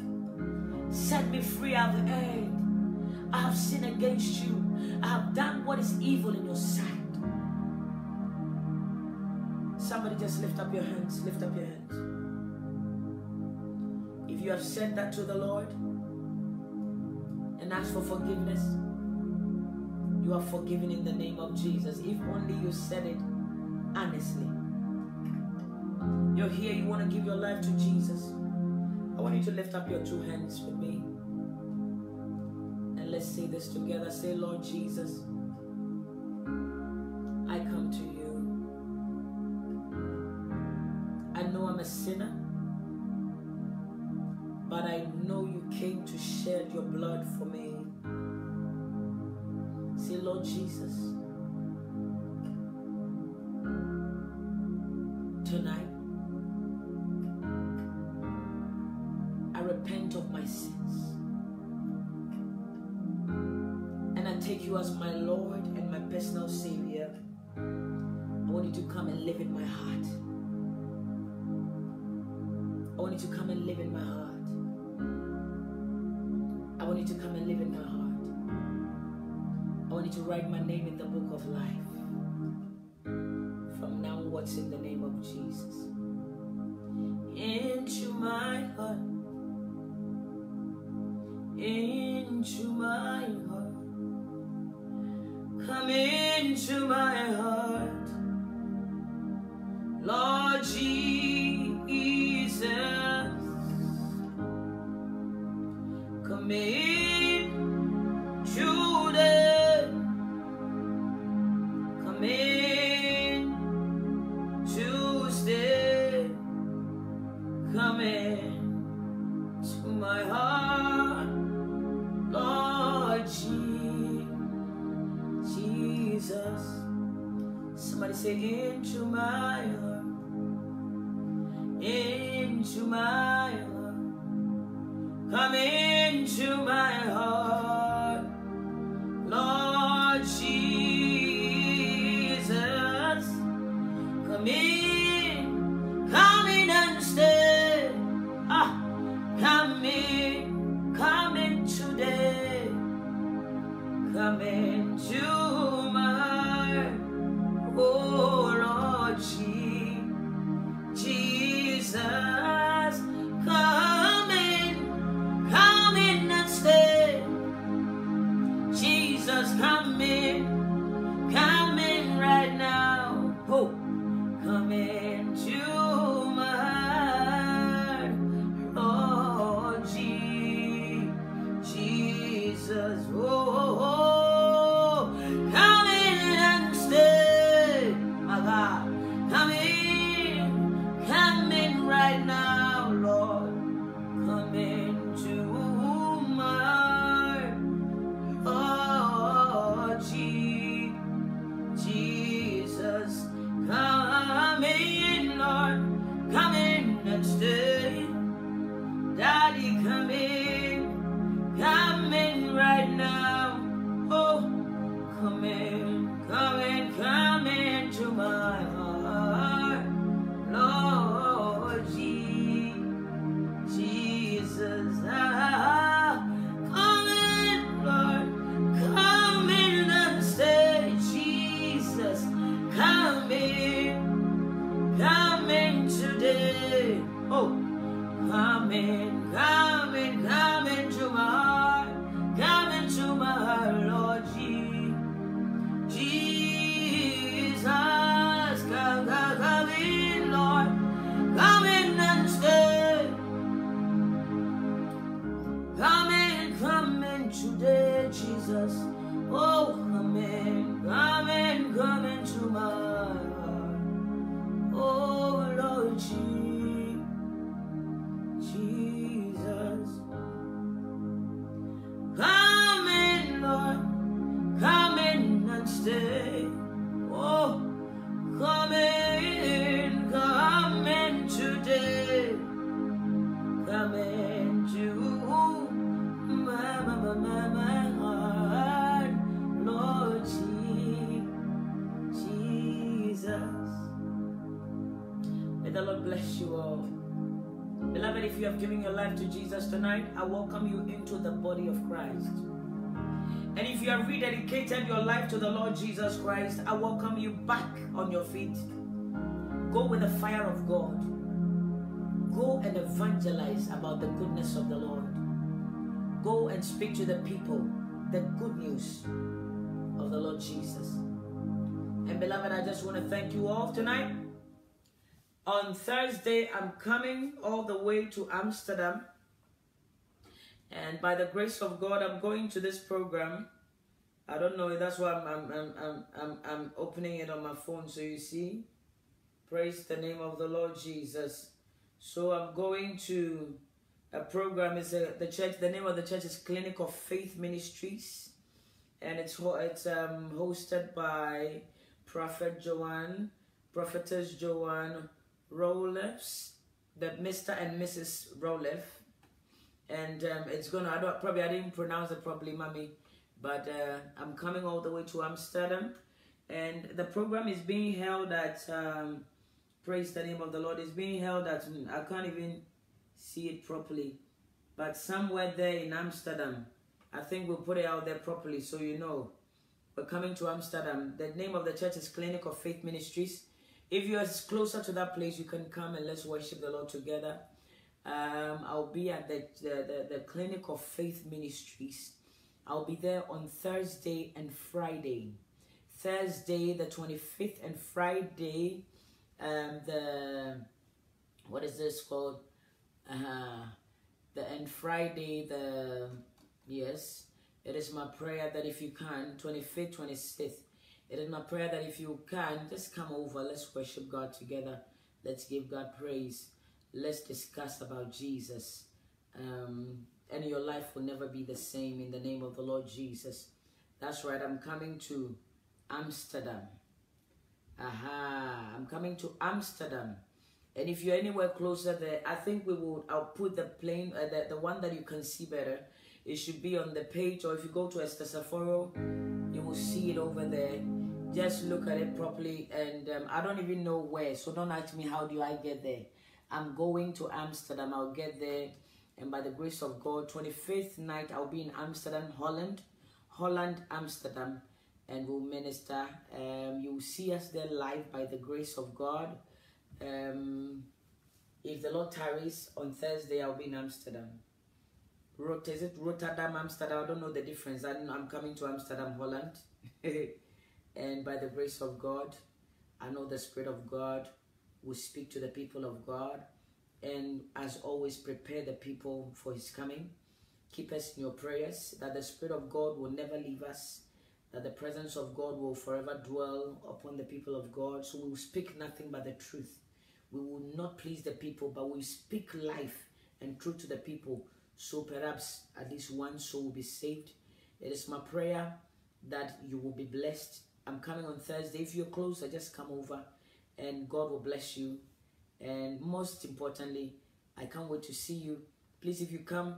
Set me free of the earth. I have sinned against you. I have done what is evil in your sight. Somebody just lift up your hands. Lift up your hands. If you have said that to the Lord and asked for forgiveness, you are forgiven in the name of Jesus. If only you said it honestly. You're here, you want to give your life to Jesus. I want you to lift up your two hands with me. And let's say this together. Say, Lord Jesus. in the I welcome you into the body of Christ. And if you have rededicated your life to the Lord Jesus Christ, I welcome you back on your feet. Go with the fire of God. Go and evangelize about the goodness of the Lord. Go and speak to the people the good news of the Lord Jesus. And beloved, I just want to thank you all tonight. On Thursday, I'm coming all the way to Amsterdam and by the grace of God, I'm going to this program. I don't know. That's why I'm I'm I'm I'm I'm, opening it on my phone so you see. Praise the name of the Lord Jesus. So I'm going to a program. Is the church. The name of the church is Clinic of Faith Ministries, and it's it's um, hosted by Prophet Joanne, Prophetess Joanne Rowlefs, the Mr. and Mrs. Rowlef, and um, it's gonna. I don't probably I didn't pronounce it properly, mommy, but uh, I'm coming all the way to Amsterdam, and the program is being held at. Um, praise the name of the Lord. It's being held at. I can't even see it properly, but somewhere there in Amsterdam. I think we'll put it out there properly so you know. We're coming to Amsterdam. The name of the church is Clinic of Faith Ministries. If you're closer to that place, you can come and let's worship the Lord together. Um, I'll be at the, the, the, the Clinic of Faith Ministries. I'll be there on Thursday and Friday. Thursday, the 25th, and Friday, um, the what is this called? Uh, the and Friday, the yes, it is my prayer that if you can, 25th, 26th, it is my prayer that if you can, just come over. Let's worship God together. Let's give God praise. Let's discuss about Jesus. Um, and your life will never be the same in the name of the Lord Jesus. That's right. I'm coming to Amsterdam. Aha. I'm coming to Amsterdam. And if you're anywhere closer there, I think we will, I'll put the plane, uh, the, the one that you can see better. It should be on the page or if you go to Esther Saforo, you will see it over there just look at it properly and um, i don't even know where so don't ask me how do i get there i'm going to amsterdam. I'll get there and by the grace of god 25th night i'll be in amsterdam holland. Holland amsterdam. And we'll minister. Um, you'll see us there live by the grace of god. Um, if the lord tarries on thursday i'll be in amsterdam. Rot is it rotterdam amsterdam? I don't know the difference. I'm, I'm coming to amsterdam holland. <laughs> And by the grace of God, I know the Spirit of God will speak to the people of God. And as always, prepare the people for His coming. Keep us in your prayers that the Spirit of God will never leave us, that the presence of God will forever dwell upon the people of God. So we will speak nothing but the truth. We will not please the people, but we speak life and truth to the people. So perhaps at least one soul will be saved. It is my prayer that you will be blessed I'm coming on Thursday. If you're close, I just come over and God will bless you. And most importantly, I can't wait to see you. Please, if you come,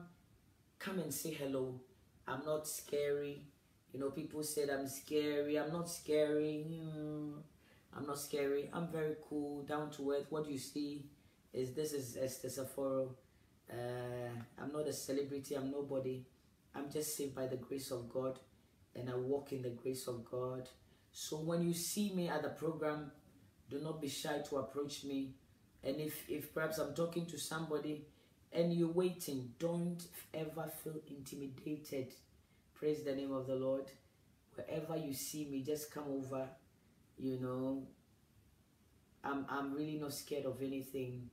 come and say hello. I'm not scary. You know, people said I'm scary. I'm not scary. Hmm. I'm not scary. I'm very cool, down to earth. What you see is this is Esther Saforo. Uh, I'm not a celebrity. I'm nobody. I'm just saved by the grace of God, and I walk in the grace of God. So when you see me at the program, do not be shy to approach me. And if, if perhaps I'm talking to somebody and you're waiting, don't ever feel intimidated. Praise the name of the Lord. Wherever you see me, just come over. You know, I'm, I'm really not scared of anything.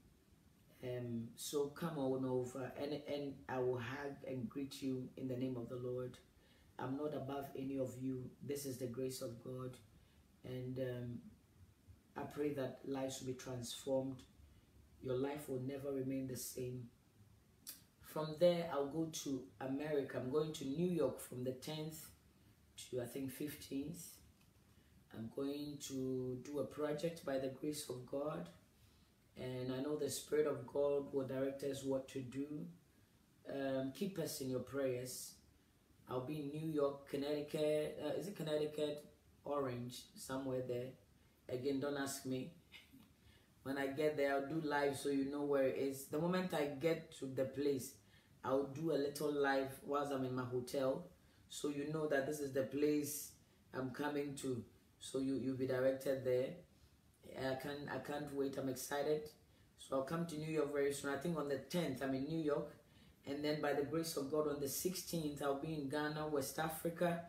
Um, so come on over and, and I will hug and greet you in the name of the Lord. I'm not above any of you. This is the grace of God. And um, I pray that lives will be transformed. Your life will never remain the same. From there, I'll go to America. I'm going to New York from the 10th to, I think, 15th. I'm going to do a project by the grace of God. And I know the Spirit of God will direct us what to do. Um, keep us in your prayers I'll be in New York, Connecticut. Uh, is it Connecticut? Orange, somewhere there. Again, don't ask me. when I get there, I'll do live so you know where it is. The moment I get to the place, I'll do a little live whilst I'm in my hotel. So you know that this is the place I'm coming to. So you, you'll be directed there. I can't, I can't wait. I'm excited. So I'll come to New York very soon. I think on the 10th, I'm in New York. And then by the grace of God, on the 16th, I'll be in Ghana, West Africa,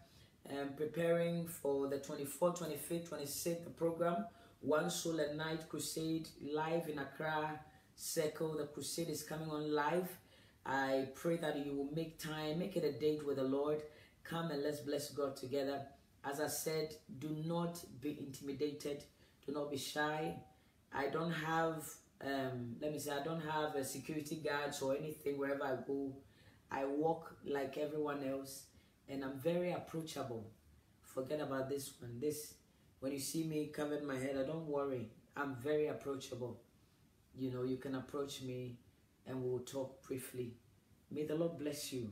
and preparing for the 24th, 25th, 26th program One Soul A Night Crusade live in Accra Circle. The crusade is coming on live. I pray that you will make time, make it a date with the Lord. Come and let's bless God together. As I said, do not be intimidated. Do not be shy. I don't have, um, let me say, I don't have a security guards or anything wherever I go. I walk like everyone else and I'm very approachable. Forget about this one. This, when you see me covering my head, I don't worry. I'm very approachable. You know, you can approach me and we'll talk briefly. May the Lord bless you.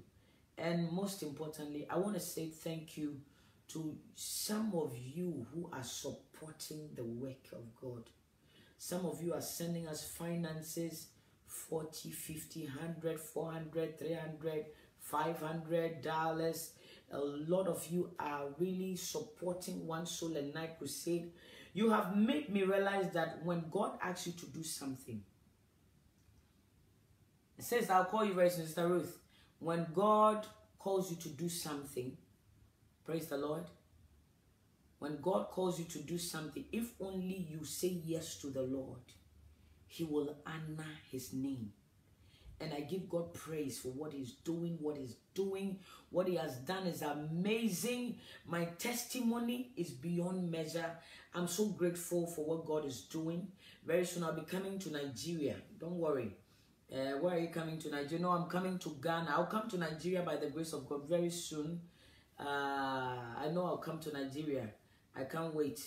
And most importantly, I want to say thank you to some of you who are supporting the work of God. Some of you are sending us finances 40, 50, 100, 400, 300, 500 dollars. A lot of you are really supporting One Soul A Night Crusade. You have made me realize that when God asks you to do something, it says, I'll call you very soon, Sister Ruth. When God calls you to do something, praise the Lord. When God calls you to do something, if only you say yes to the Lord, He will honor His name. And I give God praise for what He's doing, what He's doing, what He has done is amazing. My testimony is beyond measure. I'm so grateful for what God is doing. Very soon I'll be coming to Nigeria. Don't worry. Uh, where are you coming to Nigeria? No, I'm coming to Ghana. I'll come to Nigeria by the grace of God very soon. Uh, I know I'll come to Nigeria. I can't wait.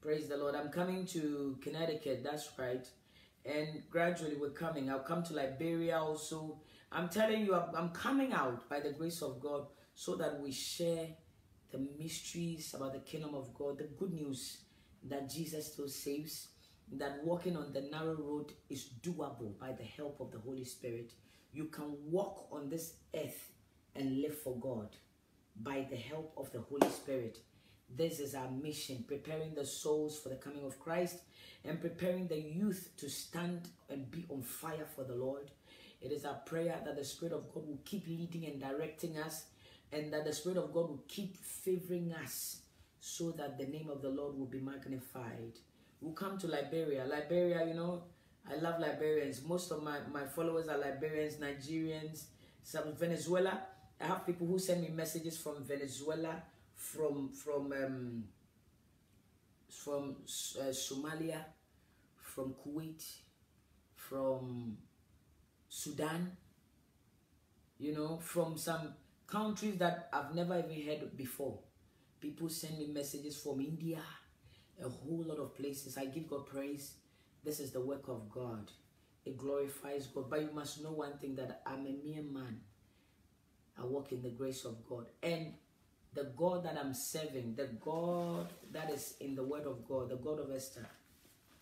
Praise the Lord. I'm coming to Connecticut. That's right. And gradually we're coming. I'll come to Liberia also. I'm telling you, I'm coming out by the grace of God so that we share the mysteries about the kingdom of God, the good news that Jesus still saves that walking on the narrow road is doable by the help of the Holy Spirit. You can walk on this earth and live for God by the help of the Holy Spirit. This is our mission, preparing the souls for the coming of Christ and preparing the youth to stand and be on fire for the Lord. It is our prayer that the Spirit of God will keep leading and directing us and that the Spirit of God will keep favoring us so that the name of the Lord will be magnified will come to Liberia. Liberia, you know, I love Liberians. Most of my, my followers are Liberians, Nigerians, some Venezuela. I have people who send me messages from Venezuela, from from um, from uh, Somalia, from Kuwait, from Sudan. You know, from some countries that I've never even heard before. People send me messages from India, a whole lot of places. I give God praise. This is the work of God. It glorifies God. But you must know one thing that I'm a mere man. I walk in the grace of God. And the God that I'm serving, the God that is in the word of God, the God of Esther,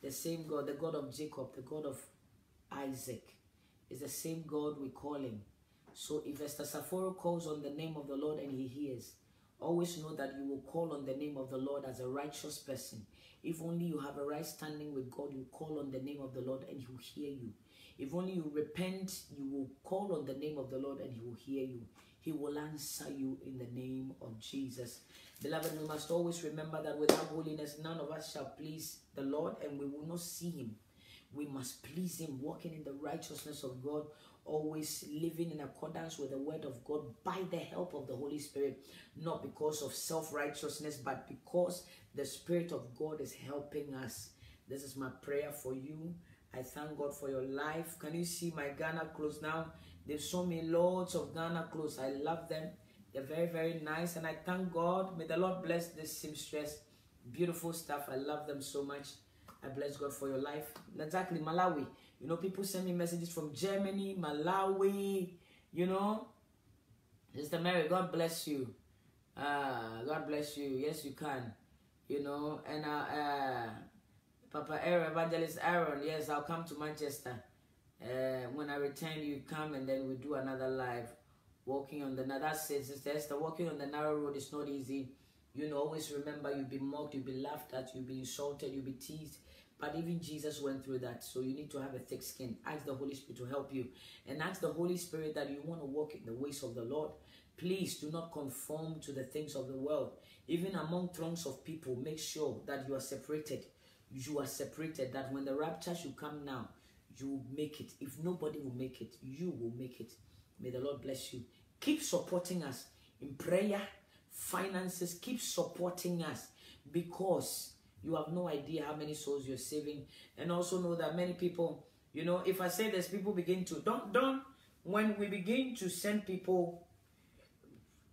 the same God, the God of Jacob, the God of Isaac, is the same God we call him. So if Esther Saforo calls on the name of the Lord and he hears, Always know that you will call on the name of the Lord as a righteous person. If only you have a right standing with God, you call on the name of the Lord and He will hear you. If only you repent, you will call on the name of the Lord and He will hear you. He will answer you in the name of Jesus. Beloved, we must always remember that without holiness, none of us shall please the Lord and we will not see Him. We must please Him, walking in the righteousness of God, always living in accordance with the word of God by the help of the Holy Spirit, not because of self righteousness, but because the Spirit of God is helping us. This is my prayer for you. I thank God for your life. Can you see my Ghana clothes now? They've shown me loads of Ghana clothes. I love them. They're very, very nice. And I thank God. May the Lord bless this seamstress. Beautiful stuff. I love them so much. I bless God for your life. Exactly, Malawi. You know, people send me messages from Germany, Malawi, you know. Sister Mary, God bless you. Uh, God bless you. Yes, you can. You know, and uh, uh Papa Aaron, Evangelist Aaron, yes, I'll come to Manchester. Uh, when I return, you come and then we do another live. Walking on the now that's it, Sister Esther. Walking on the narrow road is not easy. You know, always remember you'll be mocked, you'll be laughed at, you'll be insulted, you'll be teased. But even Jesus went through that. So you need to have a thick skin. Ask the Holy Spirit to help you. And ask the Holy Spirit that you want to walk in the ways of the Lord. Please do not conform to the things of the world. Even among throngs of people, make sure that you are separated. you are separated. That when the rapture should come now, you will make it. If nobody will make it, you will make it. May the Lord bless you. Keep supporting us in prayer, finances. Keep supporting us because you have no idea how many souls you're saving. And also know that many people, you know, if I say this, people begin to don't don't when we begin to send people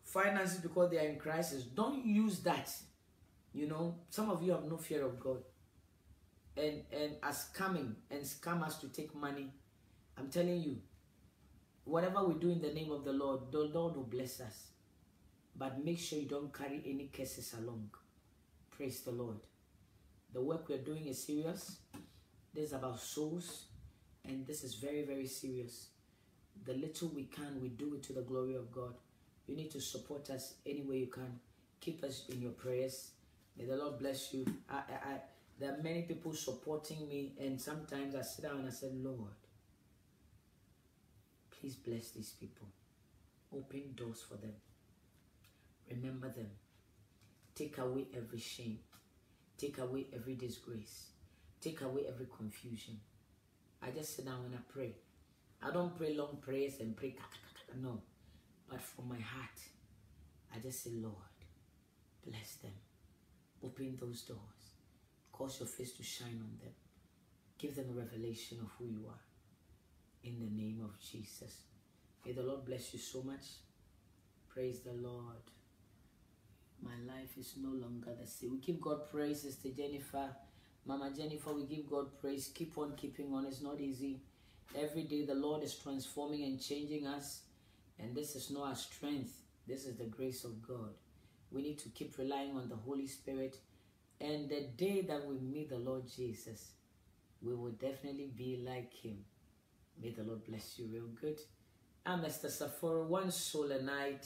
finances because they are in crisis, don't use that. You know, some of you have no fear of God. And and as coming and scammers to take money, I'm telling you, whatever we do in the name of the Lord, the Lord will bless us. But make sure you don't carry any curses along. Praise the Lord. The work we're doing is serious. This is about souls, and this is very, very serious. The little we can, we do it to the glory of God. You need to support us any way you can. Keep us in your prayers. May the Lord bless you. I, I, I, there are many people supporting me, and sometimes I sit down and I say, Lord, please bless these people. Open doors for them. Remember them. Take away every shame. Take away every disgrace. Take away every confusion. I just sit down and I pray. I don't pray long prayers and pray. No. But from my heart, I just say, Lord, bless them. Open those doors. Cause your face to shine on them. Give them a revelation of who you are. In the name of Jesus. May the Lord bless you so much. Praise the Lord. My life is no longer the same. We give God praise, Sister Jennifer. Mama Jennifer, we give God praise. Keep on keeping on. It's not easy. Every day the Lord is transforming and changing us. And this is not our strength. This is the grace of God. We need to keep relying on the Holy Spirit. And the day that we meet the Lord Jesus, we will definitely be like him. May the Lord bless you real good. Ah, I'm Esther Saforo, one soul a night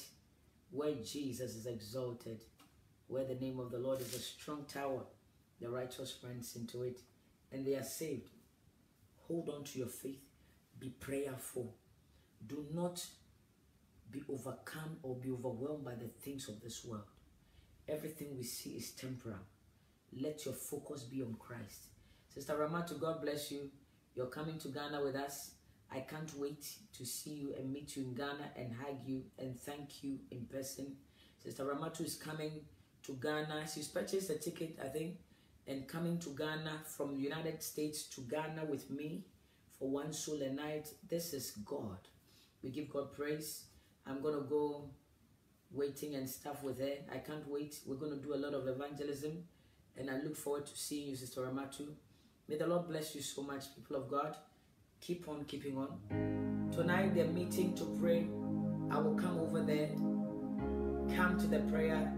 where Jesus is exalted, where the name of the Lord is a strong tower. The righteous runs into it and they are saved. Hold on to your faith. Be prayerful. Do not be overcome or be overwhelmed by the things of this world. Everything we see is temporal. Let your focus be on Christ. Sister Ramatu, God bless you. You're coming to Ghana with us. I can't wait to see you and meet you in Ghana and hug you and thank you in person. Sister Ramatu is coming to Ghana. She's purchased a ticket, I think, and coming to Ghana from the United States to Ghana with me for one soul a night. This is God. We give God praise. I'm going to go waiting and stuff with her. I can't wait. We're going to do a lot of evangelism. And I look forward to seeing you, Sister Ramatu. May the Lord bless you so much, people of God. Keep on keeping on. Tonight, they're meeting to pray. I will come over there. Come to the prayer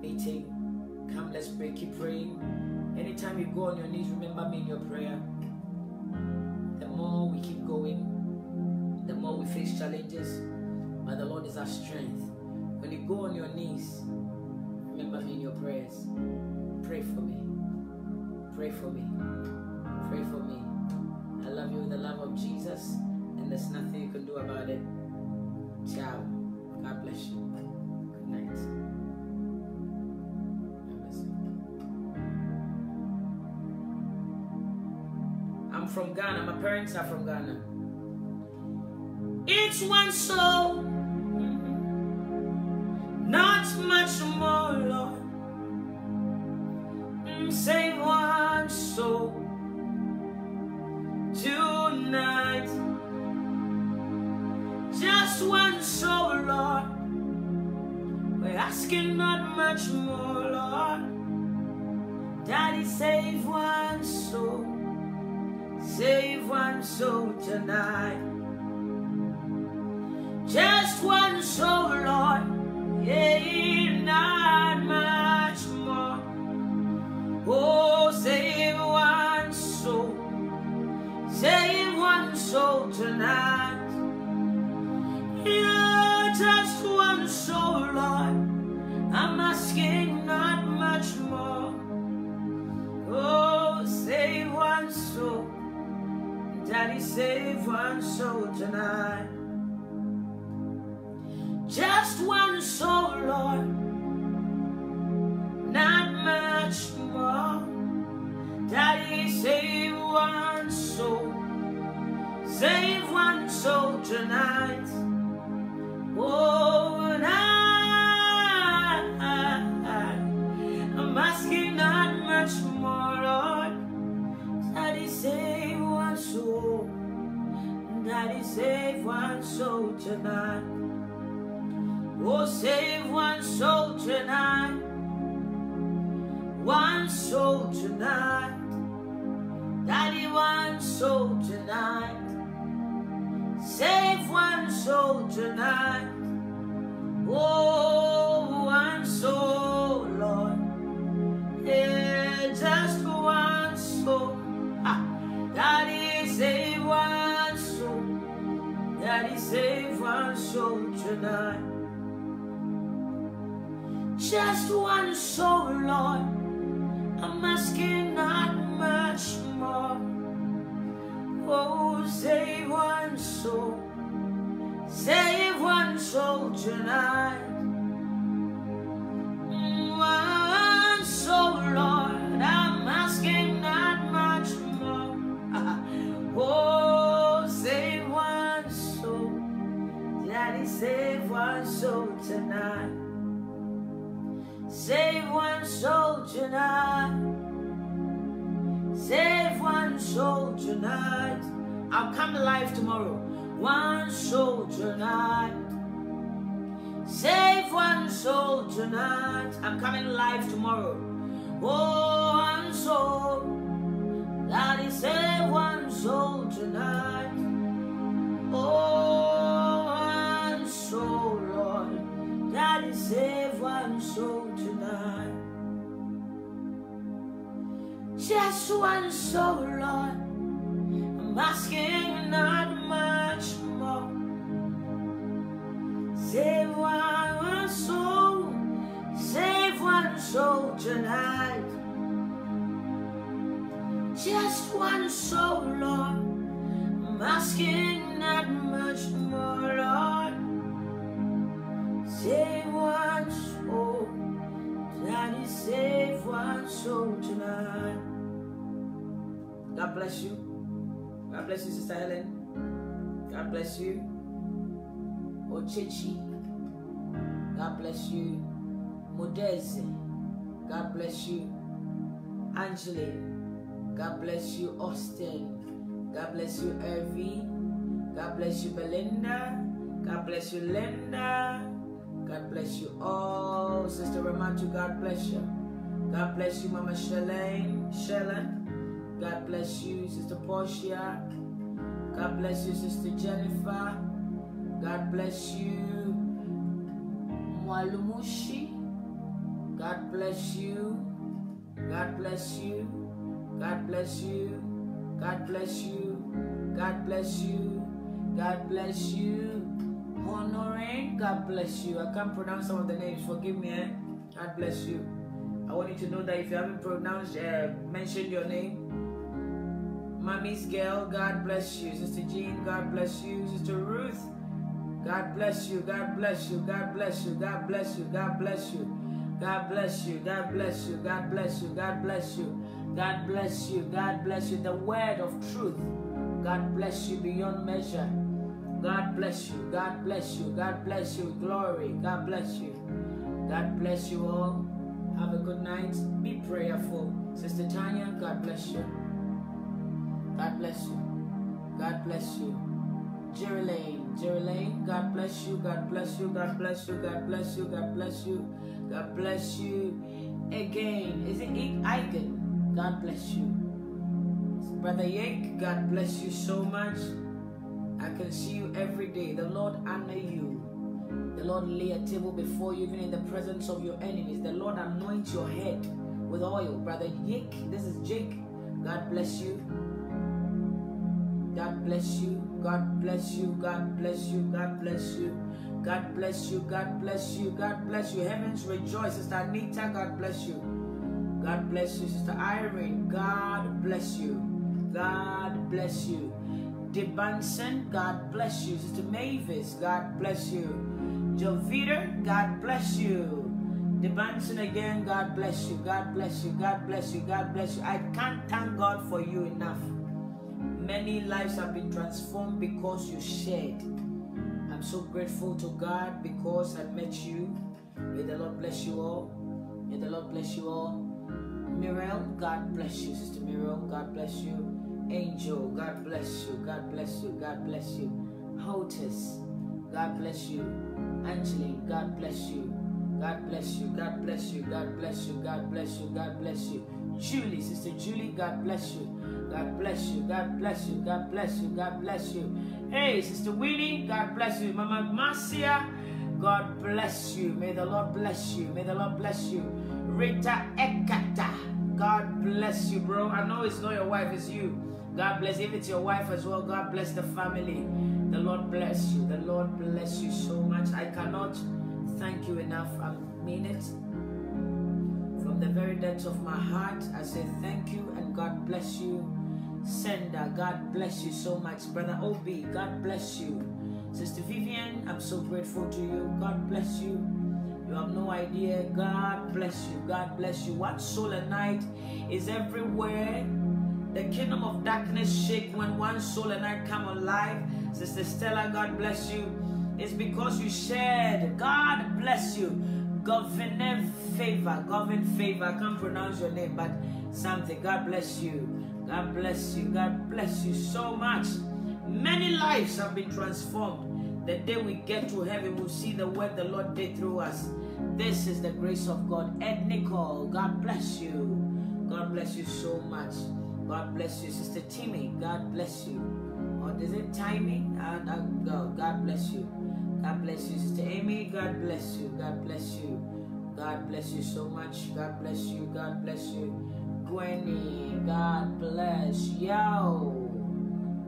meeting. Come, let's pray. Keep praying. Anytime you go on your knees, remember me in your prayer. The more we keep going, the more we face challenges. But the Lord is our strength. When you go on your knees, remember me in your prayers. Pray for me. Pray for me. Pray for me. I love you with the love of Jesus, and there's nothing you can do about it. Ciao. God bless you. Good night. I'm from Ghana. My parents are from Ghana. It's one soul, not much more. Save one soul tonight. Just one soul, Lord. We're asking not much more, Lord. Daddy, save one soul. Save one soul tonight. Just one soul, Lord. Yeah, Oh, save one soul. Save one soul tonight. Just one soul, Lord. I'm asking not much more. Oh, save one soul. Daddy, save one soul tonight. Just one soul, Lord. Not much more. Daddy, save one soul. Save one soul tonight. Oh, I, I'm asking not much more, Lord. Daddy, save one soul. Daddy, save one soul tonight. Oh, save one soul tonight. One soul tonight. Daddy, one soul tonight. Save one soul tonight. Oh, one soul, Lord. Yeah, just one soul. Daddy, save one soul. Daddy, save one soul tonight. Just one soul, Lord. I'm asking not much more. Oh, save one soul. Save one soul tonight. One soul, Lord. I'm asking not much more. <laughs> Oh, save one soul. Daddy, save one soul tonight. Save one soul tonight. Save one soul tonight. I'll come alive tomorrow. One soul tonight. Save one soul tonight. I'm coming live tomorrow. Oh, one soul. Daddy, save one soul tonight. Oh, one soul, Lord. Daddy, save one soul tonight. Just one soul, Lord. I'm asking not much more. Save one soul. Save one soul tonight. Just one soul, Lord. I'm asking not much more, Lord. Save one soul. Daddy, save one soul tonight. God bless you. God bless you, Sister Helen. God bless you. Ochichi. God bless you. Modeze. God bless you. Angela. God bless you, Austin. God bless you, Irvie. God bless you, Belinda. God bless you, Linda. God bless you all. Sister Ramatu, God bless you. God bless you, Mama Shalane. Shalane. God bless you, Sister Portia. God bless you, Sister Jennifer. God bless you, Mwalumushi. God bless you. God bless you. God bless you. God bless you. God bless you. God bless you. Honoring. God bless you. I can't pronounce some of the names. Forgive me. Eh? God bless you. I want you to know that if you haven't pronounced, uh, mentioned your name, Mommy's girl, God bless you. Sister Jean, God bless you. Sister Ruth, God bless you. God bless you. God bless you. God bless you. God bless you. God bless you. God bless you. God bless you. God bless you. God bless you. God bless you. The word of truth. God bless you beyond measure. God bless you. God bless you. God bless you. Glory. God bless you. God bless you all. Have a good night. Be prayerful. Sister Tanya, God bless you. God bless you. God bless you. Jerylane, Jerylane, God bless you. God bless you. God bless you. God bless you. God bless you. God bless you. Again, is it Eigen? God bless you. Brother Yake, God bless you so much. I can see you every day. The Lord honor you. The Lord lay a table before you, even in the presence of your enemies. The Lord anoint your head with oil. Brother Yake, this is Jake. God bless you. God bless you. God bless you. God bless you. God bless you. God bless you. God bless you. God bless you. Heavens rejoice. Sister Anita, God bless you. God bless you. Sister Irene, God bless you. God bless you. Debanson, God bless you. Sister Mavis, God bless you. Jovita, God bless you. Debanson again, God bless you. God bless you. God bless you. God bless you. I can't thank God for you enough. Many lives have been transformed because you shared. I'm so grateful to God because I met you. May the Lord bless you all. May the Lord bless you all. Muriel, God bless you. Sister Muriel, God bless you. Angel, God bless you. God bless you. God bless you. Hotis, God bless you. Angeline, God bless you. God bless you. God bless you. God bless you. God bless you. God bless you. Julie, Sister Julie, God bless you. God bless you. God bless you. God bless you. God bless you. Hey, Sister Winnie, God bless you. Mama Marcia, God bless you. May the Lord bless you. May the Lord bless you. Rita Ekata, God bless you, bro. I know it's not your wife, it's you. God bless. If it's your wife as well, God bless the family. The Lord bless you. The Lord bless you so much. I cannot thank you enough. I mean it. From the very depths of my heart, I say thank you and God bless you. Sender, God bless you so much. Brother Obi, God bless you. Sister Vivian, I'm so grateful to you. God bless you. You have no idea. God bless you. God bless you. One Soul A Night is everywhere. The kingdom of darkness shake when One Soul A Night come alive. Sister Stella, God bless you. It's because you shared. God bless you. Governor favor. Govern favor. I can't pronounce your name, but something. God bless you. God bless you. God bless you so much. Many lives have been transformed. The day we get to heaven, we'll see the work the Lord did through us. This is the grace of God. Ed Nicole, God bless you. God bless you so much. God bless you, Sister Timmy. God bless you. Or is it timing? Uh, uh, God bless you. God bless you, Sister Amy. God bless you. God bless you. God bless you so much. God bless you. God bless you. Gwenny, God bless yo.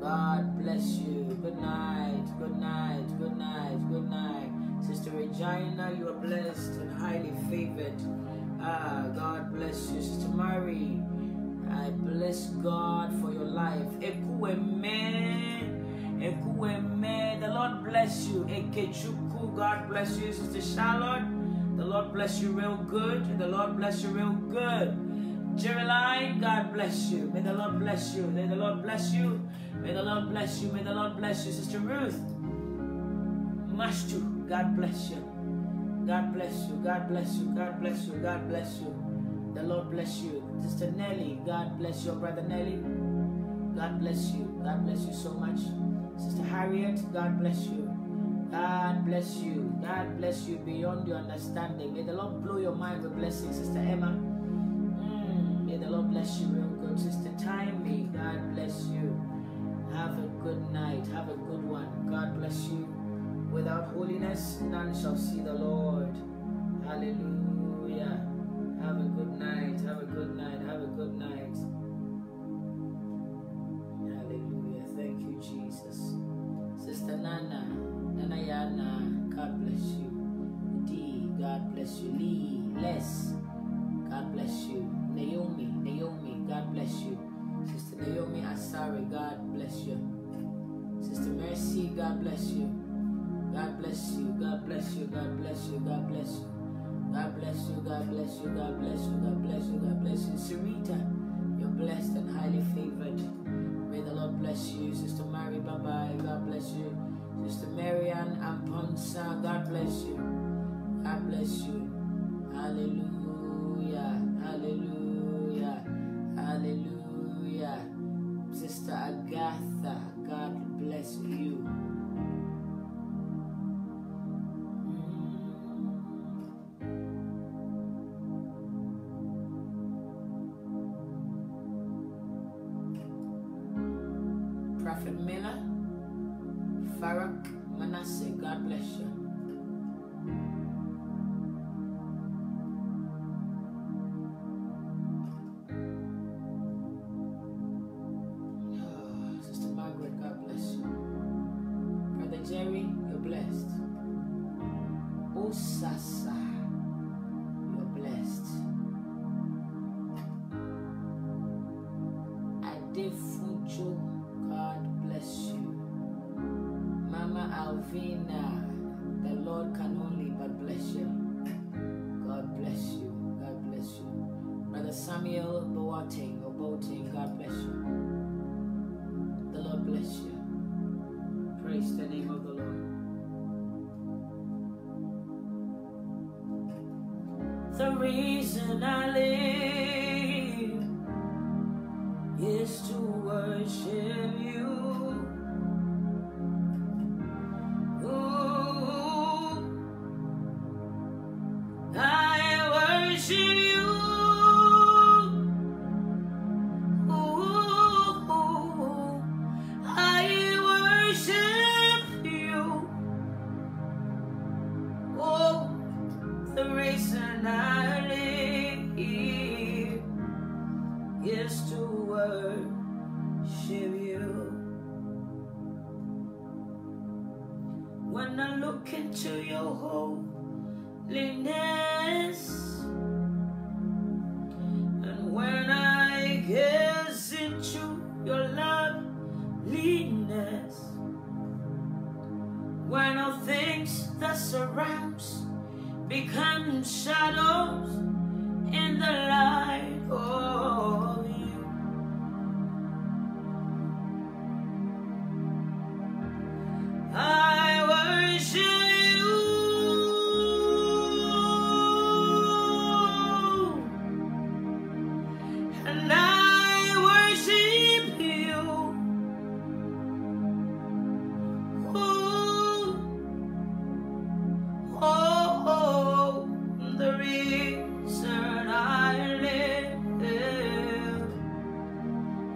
God bless you. Good night, good night, good night, good night. Sister Regina, you are blessed and highly favored. Ah, God bless you. Sister Mary, I bless God for your life. The Lord bless you. God bless you. Sister Charlotte, the Lord bless you real good. The Lord bless you real good. Jereline, God bless you. May the Lord bless you. May the Lord bless you. May the Lord bless you. May the Lord bless you. Sister Ruth, Mashtu, God bless you. God bless you. God bless you. God bless you. God bless you. The Lord bless you. Sister Nelly, God bless your Brother Nelly, God bless you. God bless you so much. Sister Harriet, God bless you. God bless you. God bless you beyond your understanding. May the Lord blow your mind with blessings. Sister Emma, mm, May the Lord bless you real good. Sister Timely, God bless you. Have a good night. Have a good one. God bless you. Without holiness, none shall see the Lord. Hallelujah. Have a good night. Have a good night. Have a good night. Hallelujah. Thank you, Jesus. Sister Nana, Nana Yana, God bless you. D, God bless you. Lee, Les, God bless you. Naomi, Naomi, God bless you. Sister Naomi Asari, God bless you. Sister Mercy, God bless you. God bless you, God bless you, God bless you, God bless you. God bless you, God bless you, God bless you, God bless you, God bless you. Sarita, you're blessed and highly favored. May the Lord bless you. Sister Mary, bye bye, God bless you. Sister Marianne Amponsa, God bless you. God bless you. Hallelujah, hallelujah, hallelujah.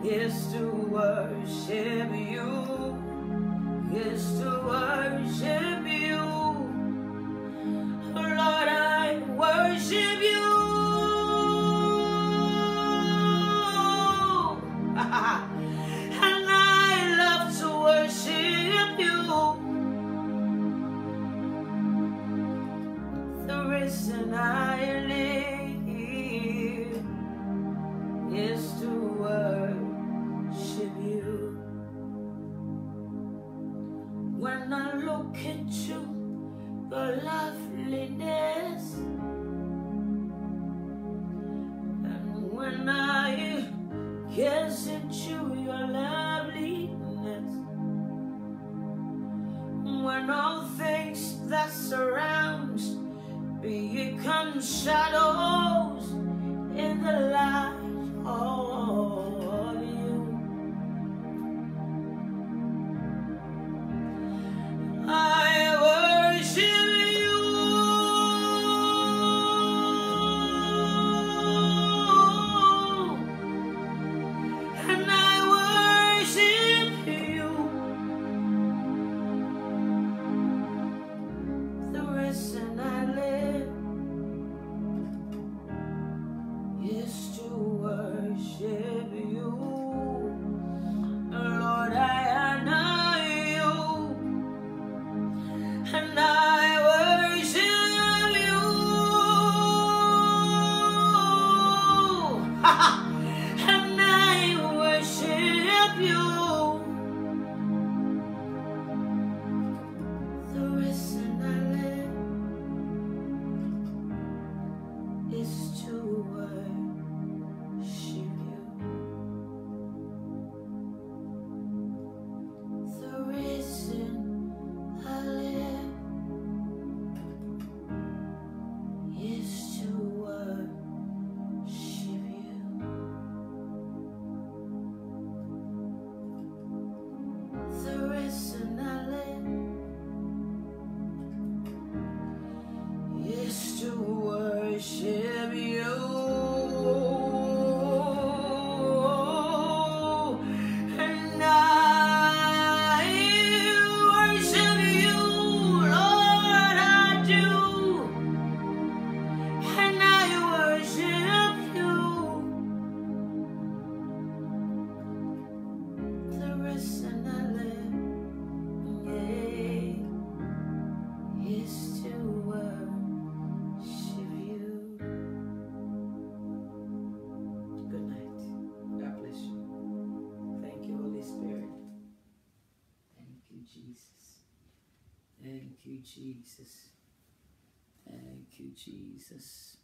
Is to worship you, is to worship Jesus.